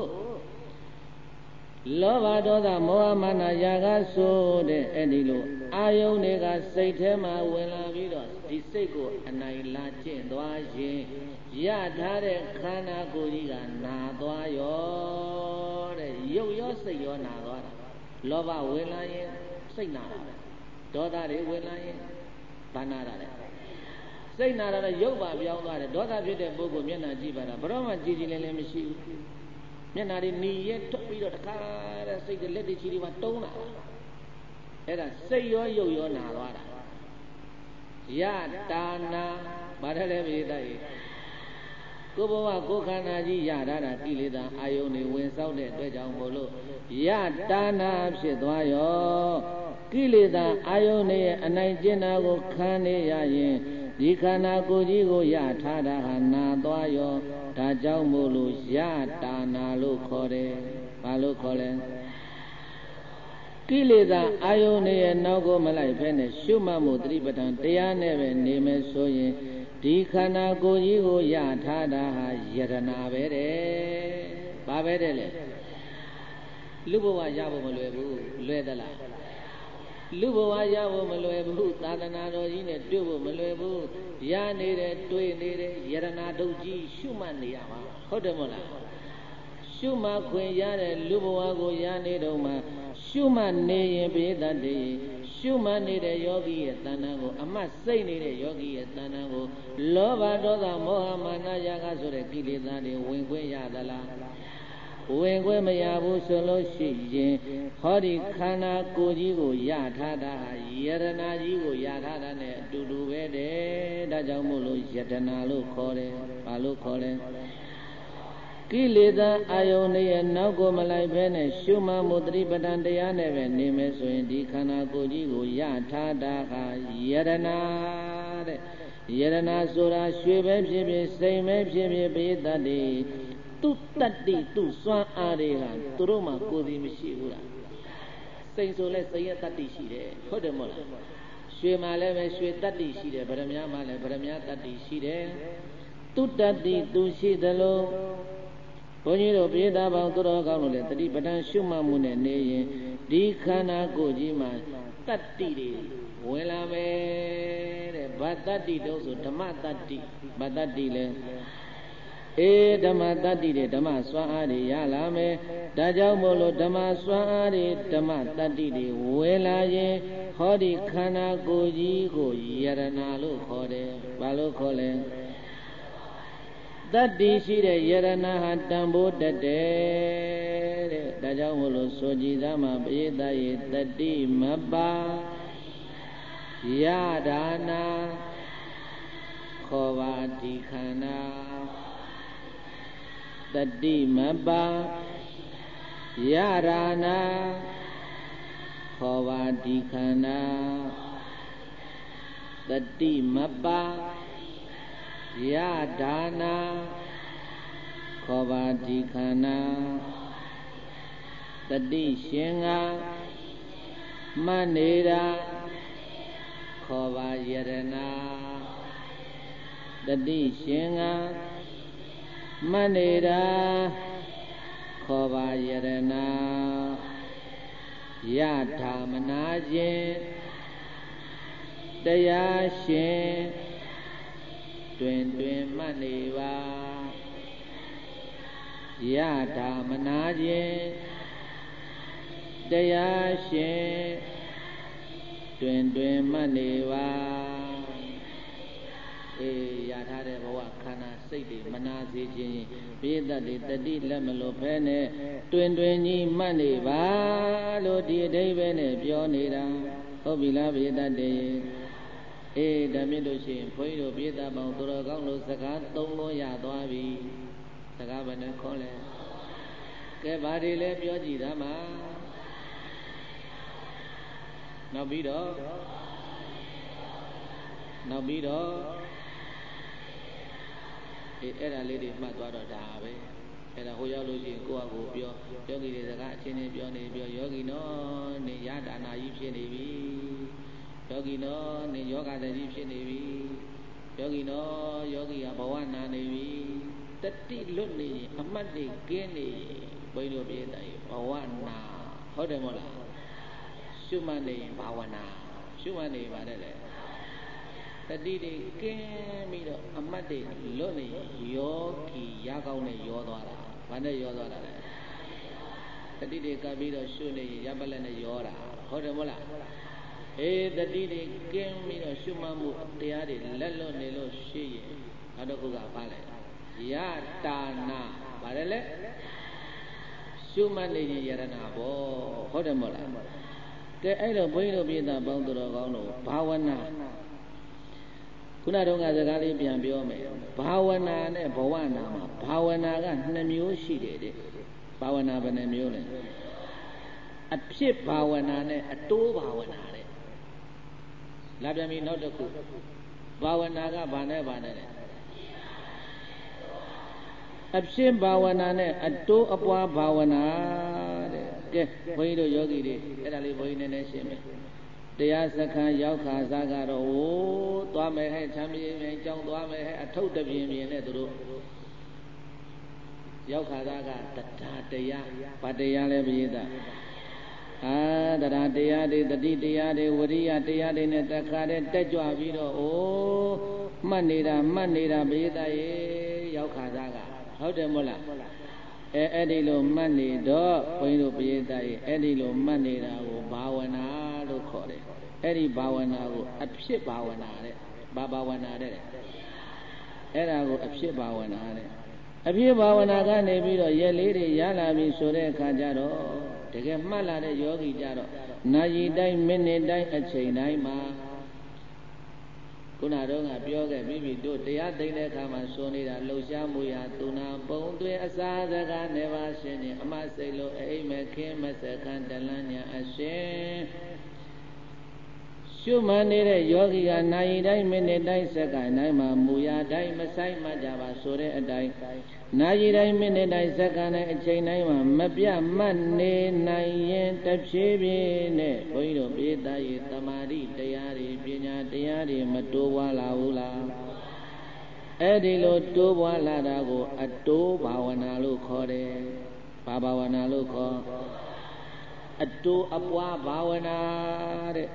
လောဘဒေါသမောဟမာနရာဂဆိုတဲ့အဲ့ဒီလိုအာယုန်တွေကစိတ်ထဲမှာဝင်လာပြီးတော့ဒီစိတ်ကိုအနိုင်လာကျင့်သွားရင်ရထားတဲ့ခန္ဓာကိုယ်ကြီးကနာသွားရောတဲ့ရုပ်ရောစိတ်ရောနာသွားတာလောဘဝင်လာရင်စိတ်နာတာပဲ ဒေါသတွေဝင်လာရင်ဘာနာတာလဲစိတ်နာတာတော့ရုပ်ပါပြောင်းသွားတယ်ဒေါသဖြစ်တဲ့ပုဂ္ဂိုလ်မျက်နှာကြည့်ပါတာဘယ်တော့မှကြည်ကြည်လင်းလင်းမရှိဘူးမျက်နာတွေหนีရဲထုတ်ပြီးတော့တခါတဲ့စိတ်တွေလက်တွေချီတွေမှာတုံးလာအဲ့ဒါစိတ်ရောရုပ်ရောနာသွားတာယတာနာဘာထလဲပိသရေကိုဘဝကိုခန္ဓာကြီးရတာတာကိလေသာအာယုန်တွေဝင်ဆောက်တဲ့အတွက်ကြောင့်မို့လို့ယတာနာဖြစ်သွားရော ကိလေသာအာယုန်တွေရဲ့အနိုင်ကျင့်တာကိုခံနေရရင်ဒီခန္ဓာကိုယ်ကြီးကိုရထားတာဟာနာသွားရောဒါကြောင့်မို့လို့ရတာနာလို့ခေါ်တယ်ဘာလို့ခေါ်လဲကိလေသာအာယုန်ရဲ့နောက်ကိုမလိုက်ဖဲနဲ့ရှုမှတ်မှုသတိပဋ္ဌာန်တရားနဲ့ပဲနေမယ်ဆိုရင်ဒီခန္ဓာကိုယ်ကြီးကိုရထားတာဟာယရနာပဲတဲ့ဘာပဲတဲ့လဲလူဘဝရဖို့မလွယ်ဘူးလွယ်သလား လူဘဝရဖို့မလွယ်ဘူးသာသနာတော်ကြီးနဲ့တွေ့ဖို့မလွယ်ဘူးရနေတဲ့တွေ့နေတဲ့ယရနာဒုတ်ကြီးရှုမှတ်နေရပါဟုတ်တယ်မဟုတ်လားရှုမှတ်ခွင့်ရတဲ့လူဘဝကိုရနေတော့မှရှုမှတ်နေရင်ဘေးတတ်တယ်ရှုမှတ်နေတဲ့ယောဂီရဲ့တဏ္ဍာကိုအမတ်စိတ်နေတဲ့ယောဂီရဲ့တဏ္ဍာကိုလောဘဒေါသမောဟမာနရာဂဆိုတဲ့ကိလေသာတွေဝင်ခွင့်ရသလား ဝင်ခွင့်မရဘူးဆိုလို့ရှိရင်ဟောဒီခန္ဓာကိုယ်ကြီးကိုရထားတာယရနာကြီးကိုရထားတာ ਨੇ အတူတူပဲတဲ့ဒါကြောင့်မို့လို့ယတနာလို့ခေါ်တယ်ဘာလို့ခေါ်လဲကိလေသာအာယုန်ရဲ့နောက်ကိုမလိုက်ဘဲနဲ့ရှုမှမှုတတိပဋ္ဌာန်တရားနဲ့ပဲနေမယ်ဆိုရင်ဒီခန္ဓာကိုယ်ကြီးကိုရထားတာကယရနာတဲ့ယရနာဆိုတာရွှေပဲဖြစ်ဖြစ်စိမ်ပဲဖြစ်ဖြစ်ပိသတ္တိ သူတတ္တိသူစွမ်းအားတွေဟာသူတို့မှကိုယ်စီမရှိဘူးလားစိမ်ဆိုလဲစိမ်ရဲ့တတ္တိရှိတယ်ဟုတ်တယ်မဟုတ်လားရွှေမှလည်းပဲရွှေတတ္တိရှိတယ်ဗရမ ्या မှလည်းဗရမ ्या တတ္တိရှိတယ်သူတတ္တိသူရှိသလိုဘုန်းကြီးတို့ပြေသာပေါင်းသူတော်ကောင်းတို့လည်းတတိပဋ္ဌာန်ရှုမှတ်မှုနဲ့နေရင်ဒီခန္ဓာကိုယ်ကြီးမှာတတ္တိတွေဝင်လာမယ်တဲ့ဗတ္တတိတုံးဆိုဓမ္မတတ္တိဗတ္တတိလဲ အေးဓမ္မတတ္တိတွေဓမ္မစွမ်းအားတွေရလာမယ်ဒါကြောင့်မို့လို့ဓမ္မစွမ်းအားတွေဓမ္မတတ္တိတွေဝေလာရင်ဟောဒီခန္ဓာကိုယ်ကြီးကိုယရနာလို့ခေါ်တယ်ဘာလို့ခေါ်လဲတတ္တိရှိတဲ့ယရနာဟာတန်ဖိုးတတ်တယ်တဲ့ဒါကြောင့်မို့လို့ဆိုကြည်သားမှာပိဋကရေတတ္တိမပါယဒါနာခေါ်ပါဒီခန္ဓာ တတိမပါယရာနာခေါ်ပါဒီခန္ဓာတတိမပါယဒါနာခေါ်ပါဒီခန္ဓာတတိရှင်ကမနေတာခေါ်ပါယရနာတတိရှင်က မနေတာခေါ်ပါယရနာယထာမနာခြင်းတရားရှင်တွင်တွင်မှတ်နေပါယထာမနာခြင်းတရားရှင်တွင်တွင်မှတ်နေပါအေးရထားတဲ့ဘဝခန္ဓာ စိတ်တွေမနာစေခြင်းပိဋကတွေတတိလက်မလို့ဖဲနဲ့တွင်တွင်ကြီးမှတ်နေပါလို့ဒီအဓိပ္ပာယ်နဲ့ပြောနေတာဟုတ်ပြီလားပိဋကတွေအေးဒါမြင့်လို့ရှိရင်ဘုန်းကြီးတို့ပိဋကပေါင်းသူတော်ကောင်းတို့စကားသုံးလုံးရသွားပြီစကားဘယ်နဲ့ခေါ်လဲကဲဘာတွေလဲပြောကြည့်တာမှာနောက်ပြီးတော့နောက်ပြီးတော့ အေးအဲ့ဒါလေးတွေမှတ်သွားတော့ဒါပဲအဲ့ဒါဟိုရောက်လို့ရှိရင်ကိုယ့်အကိုပြောယောဂီတွေစကားအချင်းချင်းပြောနေပြောယောဂီနော်နေရဒါနာကြီးဖြစ်နေပြီယောဂီနော်နေယောဂတကြီးဖြစ်နေပြီယောဂီနော်ယောဂီကဘဝနာနေပြီတတိလွတ်နေရင်အမှတ်တွေကင်းနေဘုန်းကြီးတို့ပြေးတယ်ဘဝနာဟုတ်တယ်မဟုတ်လားရှုမှတ်နေဘာဝနာရှုမှတ်နေပါတယ်လေ တတိတွေကင်းပြီးတော့အမတ်တွေလွတ်နေယောဂီရကောင်းနဲ့ရောသွားတာဘာနဲ့ရောသွားတာလဲတတိတွေကပ်ပြီးတော့ရှုနေရပလက်နဲ့ရောတာဟုတ်တယ်မဟုတ်လားအေးတတိတွေကင်းပြီးတော့ရှုမှတ်မှုတရားတွေလက်လွတ်နေလို့ရှိရင်နောက်တစ်ခုကဘာလဲယတာနာဘာလဲလဲရှုမှတ်နေရင်ယရနာဘောဟုတ်တယ်မဟုတ်လားကဲအဲ့တော့ဘုန်းကြီးတို့ပြည်သားပေါင်းတော်ကောင်းတို့ဘာဝနာ ခုနတုန်းကစကားလေးပြန်ပြောမယ်ဘာဝနာနဲ့ဘဝနာမှာဘာဝနာက2မျိုးရှိတယ်တဲ့ဘာဝနာဘယ်နှမျိုးလဲအဖြစ်ဘာဝနာနဲ့အတိုးဘာဝနာတဲ့လာပြန်ပြီနောက်တစ်ခုဘာဝနာကဘာနဲ့ဘာနဲ့လဲအဖြစ်ဘာဝနာနဲ့အတိုးအပွားဘာဝနာတဲ့ကဲဘုန်းကြီးတို့ယောဂီတွေအဲ့ဒါလေးဘုန်းကြီးနည်းနည်းရှင်းမယ် တရားစခန်းရောက်ခါစားကတော့ဟိုးသွားမယ်ဟဲ့ချမ်းမြေမြေကြောင်းသွားမယ်ဟဲ့အထုပ်တပြင်းပြင်းနဲ့သူတို့ရောက်ခါစားကတရားတရားဗတရားလဲပြည့်တာအာတရားတရားတွေတတိတရားတွေဝရိယတရားတွေနဲ့တခါတည်းတက်ကြွပြီးတော့အိုးမှတ်နေတာမှတ်နေတာဘေးသားရေရောက်ခါသားကဟုတ်တယ်မို့လားအဲအဲ့ဒီလိုမှတ်နေတော့ဘုန်းကြီးတို့ဘေးသားရေအဲ့ဒီလိုမှတ်နေတာကိုဘာဝနာလို့ခေါ်တယ် အဲ့ဒီဘာဝနာကိုအဖြစ်ဘာဝနာတဲ့ဘာဘာဝနာတဲ့အဲ့ဒါကိုအဖြစ်ဘာဝနာတဲ့အဖြစ်ဘာဝနာကနေပြီးတော့ရက်လေးတွေရလာပြီဆိုတဲ့အခါကျတော့တကယ်မှတ်လာတဲ့ယောဂီကြတော့နာရီတိုင်းမိနစ်တိုင်းအချိန်တိုင်းမှာခုနတော့ကပြောခဲ့ပြီးပြီတို့တရားသိတဲ့အခါမှာဆိုနေတာလှုပ်ရှားမှုရာသူနာပုံသွင်းအစာစကားနေပါရှင်ခြင်းအမစိတ်လို့အိမ်မခင်းမစခန်းတလန်းညာအရှင် ရှုမှန်နေတဲ့ယောဂီကနိုင်တိုင်းမိနစ်တိုင်းစက္ကန့်တိုင်းမှာမူရတိုင်းမဆိုင်မှကြပါဆိုတဲ့အတိုင်းနာရီတိုင်းမိနစ်တိုင်းစက္ကန့်တိုင်းအချိန်တိုင်းမှာမပြတ်မှတ်နေနိုင်ရင်တဖြည်းဖြည်းနဲ့ဘုန်းကြီးတို့ပြေးသားရတမာတိတရားတွေပညာတရားတွေမတိုးပွားလာဘူးလားအဲ့ဒီလိုတိုးပွားလာတာကို အတိုးဘာဝနာလို့ခေါ်တယ်ဘာဘာဝနာလို့ခေါ်အတိုးအပွားဘာဝနာတဲ့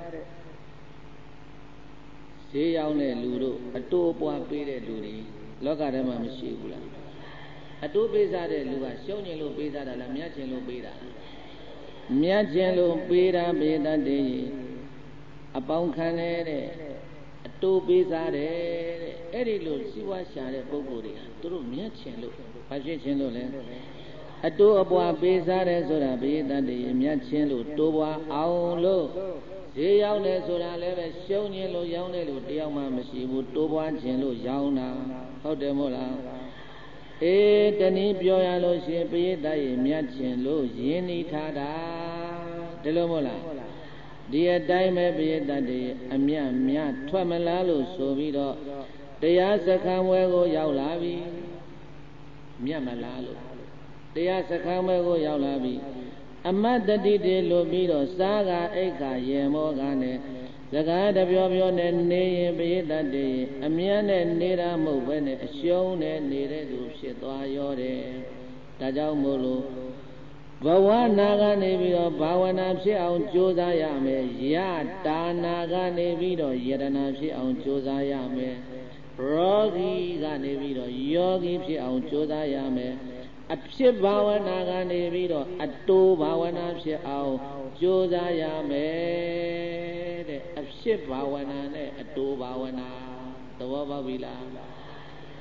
ဈေးရောက်တဲ့လူတို့အတိုးအပွားပေးတဲ့လူတွေလောကထဲမှာမရှိဘူးလားအတိုးပေးစားတဲ့လူကရှုံးကျင်လို့ပေးစားတာလားမြတ်ကျင်လို့ပေးတာမြတ်ကျင်လို့ပေးတာပေးတတ်တယ်အပေါင်းခံတဲ့အတိုးပေးစားတယ်တဲ့အဲ့ဒီလိုစီးပွားရှာတဲ့ပုဂ္ဂိုလ်တွေဟာသူတို့မြတ်ကျင်လို့ဘာဖြစ်ကျင်လို့လဲအတိုးအပွားပေးစားတယ်ဆိုတာဘေးတတ်တယ်မြတ်ချင်းလို့တိုးပွားအောင်လို့ ဈေးရောက်တယ်ဆိုတာလည်းပဲရှုံးခြင်းလို့ရောင်းတယ်လို့တယောက်မှမရှိဘူးတိုးပွားခြင်းလို့ရောင်းတာဟုတ်တယ်မို့လားအေးတနည်းပြောရလို့ရှိရင်ပရိသတ်ရဲ့မြတ်ခြင်းလို့ယဉ်ဤထားတာဒီလိုမို့လားဒီအတိုင်းပဲပရိသတ်တွေအမြတ်မြတ်ထွက်မလားလို့ဆိုပြီးတော့တရားစခန်းဝဲကိုရောက်လာပြီမြတ်မလားလို့တရားစခန်းဝဲကိုရောက်လာပြီ အမတ်တတိတေလို့ပြီးတော့စားကအိတ်ကရေမောကနဲ့စကားတပြောပြောနဲ့နေရင်ပရိသတ်တွေအမြတ်နဲ့နေတာမဟုတ်ပဲနဲ့အရှုံးနဲ့နေတဲ့သူဖြစ်သွားရောတယ်ဒါကြောင့်မို့လို့ဘဝနာကနေပြီးတော့ဘာဝနာဖြစ်အောင်ကြိုးစားရမယ်ယတာနာကနေပြီးတော့ယတနာဖြစ်အောင်ကြိုးစားရမယ်ရောဂီကနေပြီးတော့ယောဂီဖြစ်အောင်ကြိုးစားရမယ် အဖြစ်ဘာဝနာကနေပြီးတော့အတိုးဘာဝနာဖြစ်အောင်ကြိုးစားရမယ်တဲ့အဖြစ်ဘာဝနာနဲ့အတိုးဘာဝနာသဘောပေါက်ပြီလား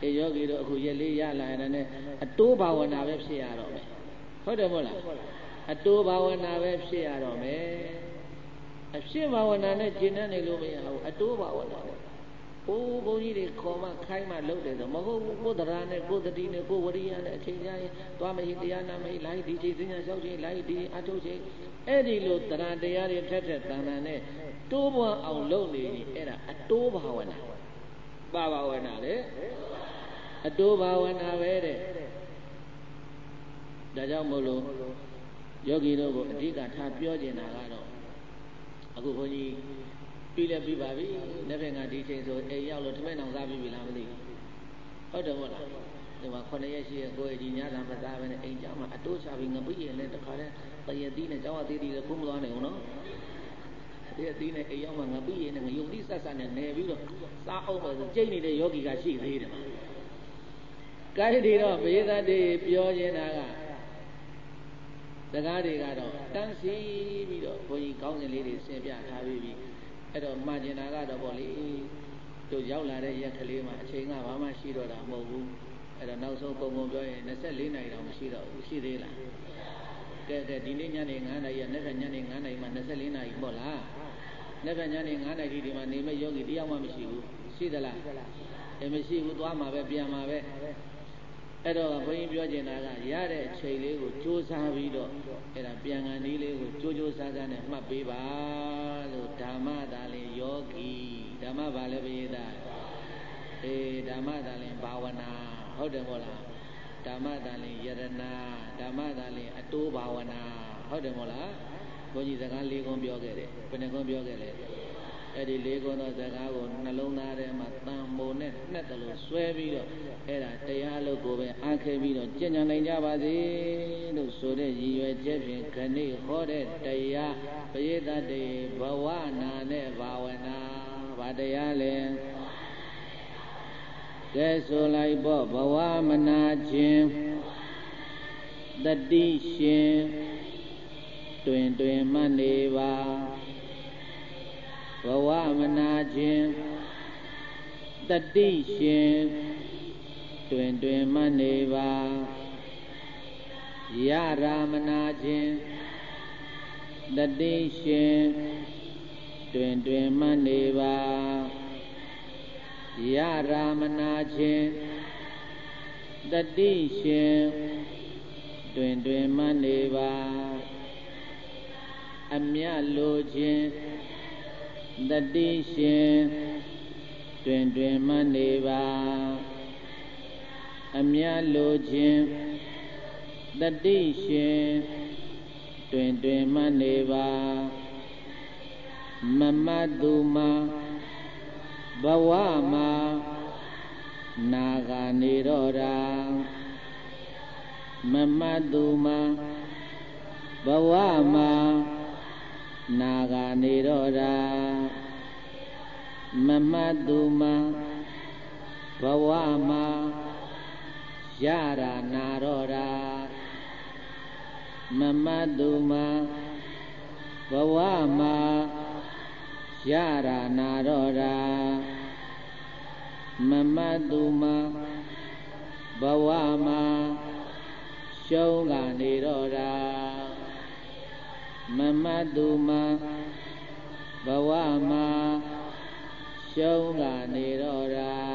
အေယောဂီတို့အခုရက်လေးရလာတဲ့နဲ့အတိုးဘာဝနာပဲဖြစ်ရတော့မယ်ဟုတ်တယ်မဟုတ်လားအတိုးဘာဝနာပဲဖြစ်ရတော့မယ်အဖြစ်ဘာဝနာနဲ့ကျင့်နေလို့မရဘူးအတိုးဘာဝနာ နဲ့ိုးဘုန်းကြီးတွေခေါ်မှခိုင်းမှလုပ်တယ်ဆိုမဟုတ်ဘူးကိုယ်တရားနဲ့ကိုယ်တတိနဲ့ကိုယ်ဝရိယနဲ့အချိန်ကြာရင်သွားမဟိတရားနာမဟိလိုက်ဒီချိန်စဉ္ညာလျှောက်ချိန်လိုက်ဒီအထုတ်ချိန်အဲ့ဒီလိုတရားတရားတွေထက်ထက်တန်တန်နဲ့တိုးပွားအောင်လုပ်နေရင်အဲ့ဒါအတိုးဘာဝနာပါဘာဝနာလေအတိုးဘာဝနာပဲတဲ့ဒါကြောင့်မို့လို့ယောဂီတို့ကိုအဓိကထားပြောကျင်တာကတော့အခုဘုန်းကြီး ပြီးလည်းပြီးပါပြီ။နေ့ဘက်ကဒီချိန်ဆိုအိမ်ရောက်လို့ထမင်းအောင်စားပြီးပြီလားမသိဘူး။ဟုတ်တယ်ဟုတ်လား။ဒီမှာ9ရက်ရှိရဲ့ကိုယ်ကြီးညသာမစားဘဲနဲ့အိမ်ကြောင်းမှာအတိုးချပြီးငပိရင်လည်းတခါတည်းတရသီးနဲ့ကြောင်းအသေးသေးလည်းခုမသွားနိုင်ဘူးနော်။တရသီးနဲ့အိမ်ရောက်မှာငပိရင်နဲ့ငယုံသီးဆက်ဆက်နဲ့နေပြီးတော့စားအောင်ပဲဆိုကြိတ်နေတဲ့ယောဂီကရှိသေးတယ်မှာ။ကိုင်းဒီတော့ဘေးသက်တွေပြောနေတာကစကားတွေကတော့တန်းစီပြီးတော့ဘုန်းကြီးကောင်းစဉ်လေးတွေဆင်ပြထားပြီးပြီ အဲ့တော့မှာကျင်တာကတော့ဗောလေတို့ရောက်လာတဲ့ရက်ကလေးမှာအချိန်ကဘာမှရှိတော့တာမဟုတ်ဘူးအဲ့တော့နောက်ဆုံးပုံပုံပြောရင်24နာရီတောင်မရှိတော့ဘူးရှိသေးလားကဲကဲဒီနေ့ညနေ9နာရီကနေ့ကညနေ9နာရီမှာ24နာရီပေါ့လားနေ့ကညနေ9နာရီဒီမှာနေမဲ့ယောဂီတယောက်မှမရှိဘူးရှိသလားအဲမရှိဘူးသွားမှာပဲပြန်မှာပဲ အဲ့တော့ဘုန်းကြီးပြောချင်တာကရတဲ့အချိန်လေးကိုကြိုးစားပြီးတော့အဲ့ဒါပြန်ကန်ဒီလေးကိုကြိုးကြိုးစားစားနဲ့မှတ်ပေးပါလို့ဓမ္မသာလင်ယောဂီဓမ္မဘာလဲပိယတာအေးဓမ္မသာလင်ဘာဝနာဟုတ်တယ်မို့လားဓမ္မသာလင်ယရဏဓမ္မသာလင်အတိုးဘာဝနာဟုတ်တယ်မို့လားဘုန်းကြီးစကား၄ခုပြောခဲ့တယ်ဘယ်နှခုပြောခဲ့လဲ အဲ့ဒီ၄ခုသောစကားကိုနှလုံးသားထဲမှာတန်မိုနဲ့နဲ့နှက်တယ်လို့ဆွဲပြီးတော့အဲ့ဒါတရားလို့ကိုပဲအားခဲပြီးတော့ကြင်ကြံနိုင်ကြပါစေလို့ဆိုတဲ့ရည်ရွယ်ချက်ဖြင့်ခဏိဟောတဲ့တရားပရိသတ်တေဘဝနာနဲ့ဘာဝနာဘာတရားလဲကဲဆိုလိုက်ပေါ့ဘဝမနာခြင်းတတိရှင်တွင်တွင်မှနေပါ ဘဝမနာခြင်းတတိရှင်တွင်တွင်မှနေပါရရာမနာခြင်းတတိရှင်တွင်တွင်မှနေပါရရာမနာခြင်းတတိရှင်တွင်တွင်မှနေပါအမြလိုခြင်း တတိရှင်တွင်တွင်မှနေပါအမြလိုခြင်းတတိရှင်တွင်တွင်မှနေပါမမတ်သူမှာဘဝမှာနာဂာနေတော့တာမမတ်သူမှာဘဝမှာ နာဂာနေတော့တာမမတ်သူမှာဘဝမှာရတာနာတော့တာမမတ်သူမှာဘဝမှာရတာနာတော့တာမမတ်သူမှာဘဝမှာရှုံးကနေတော့တာ မမတ်သူမှာဘဝမှာရှုံးကနေတော့တာ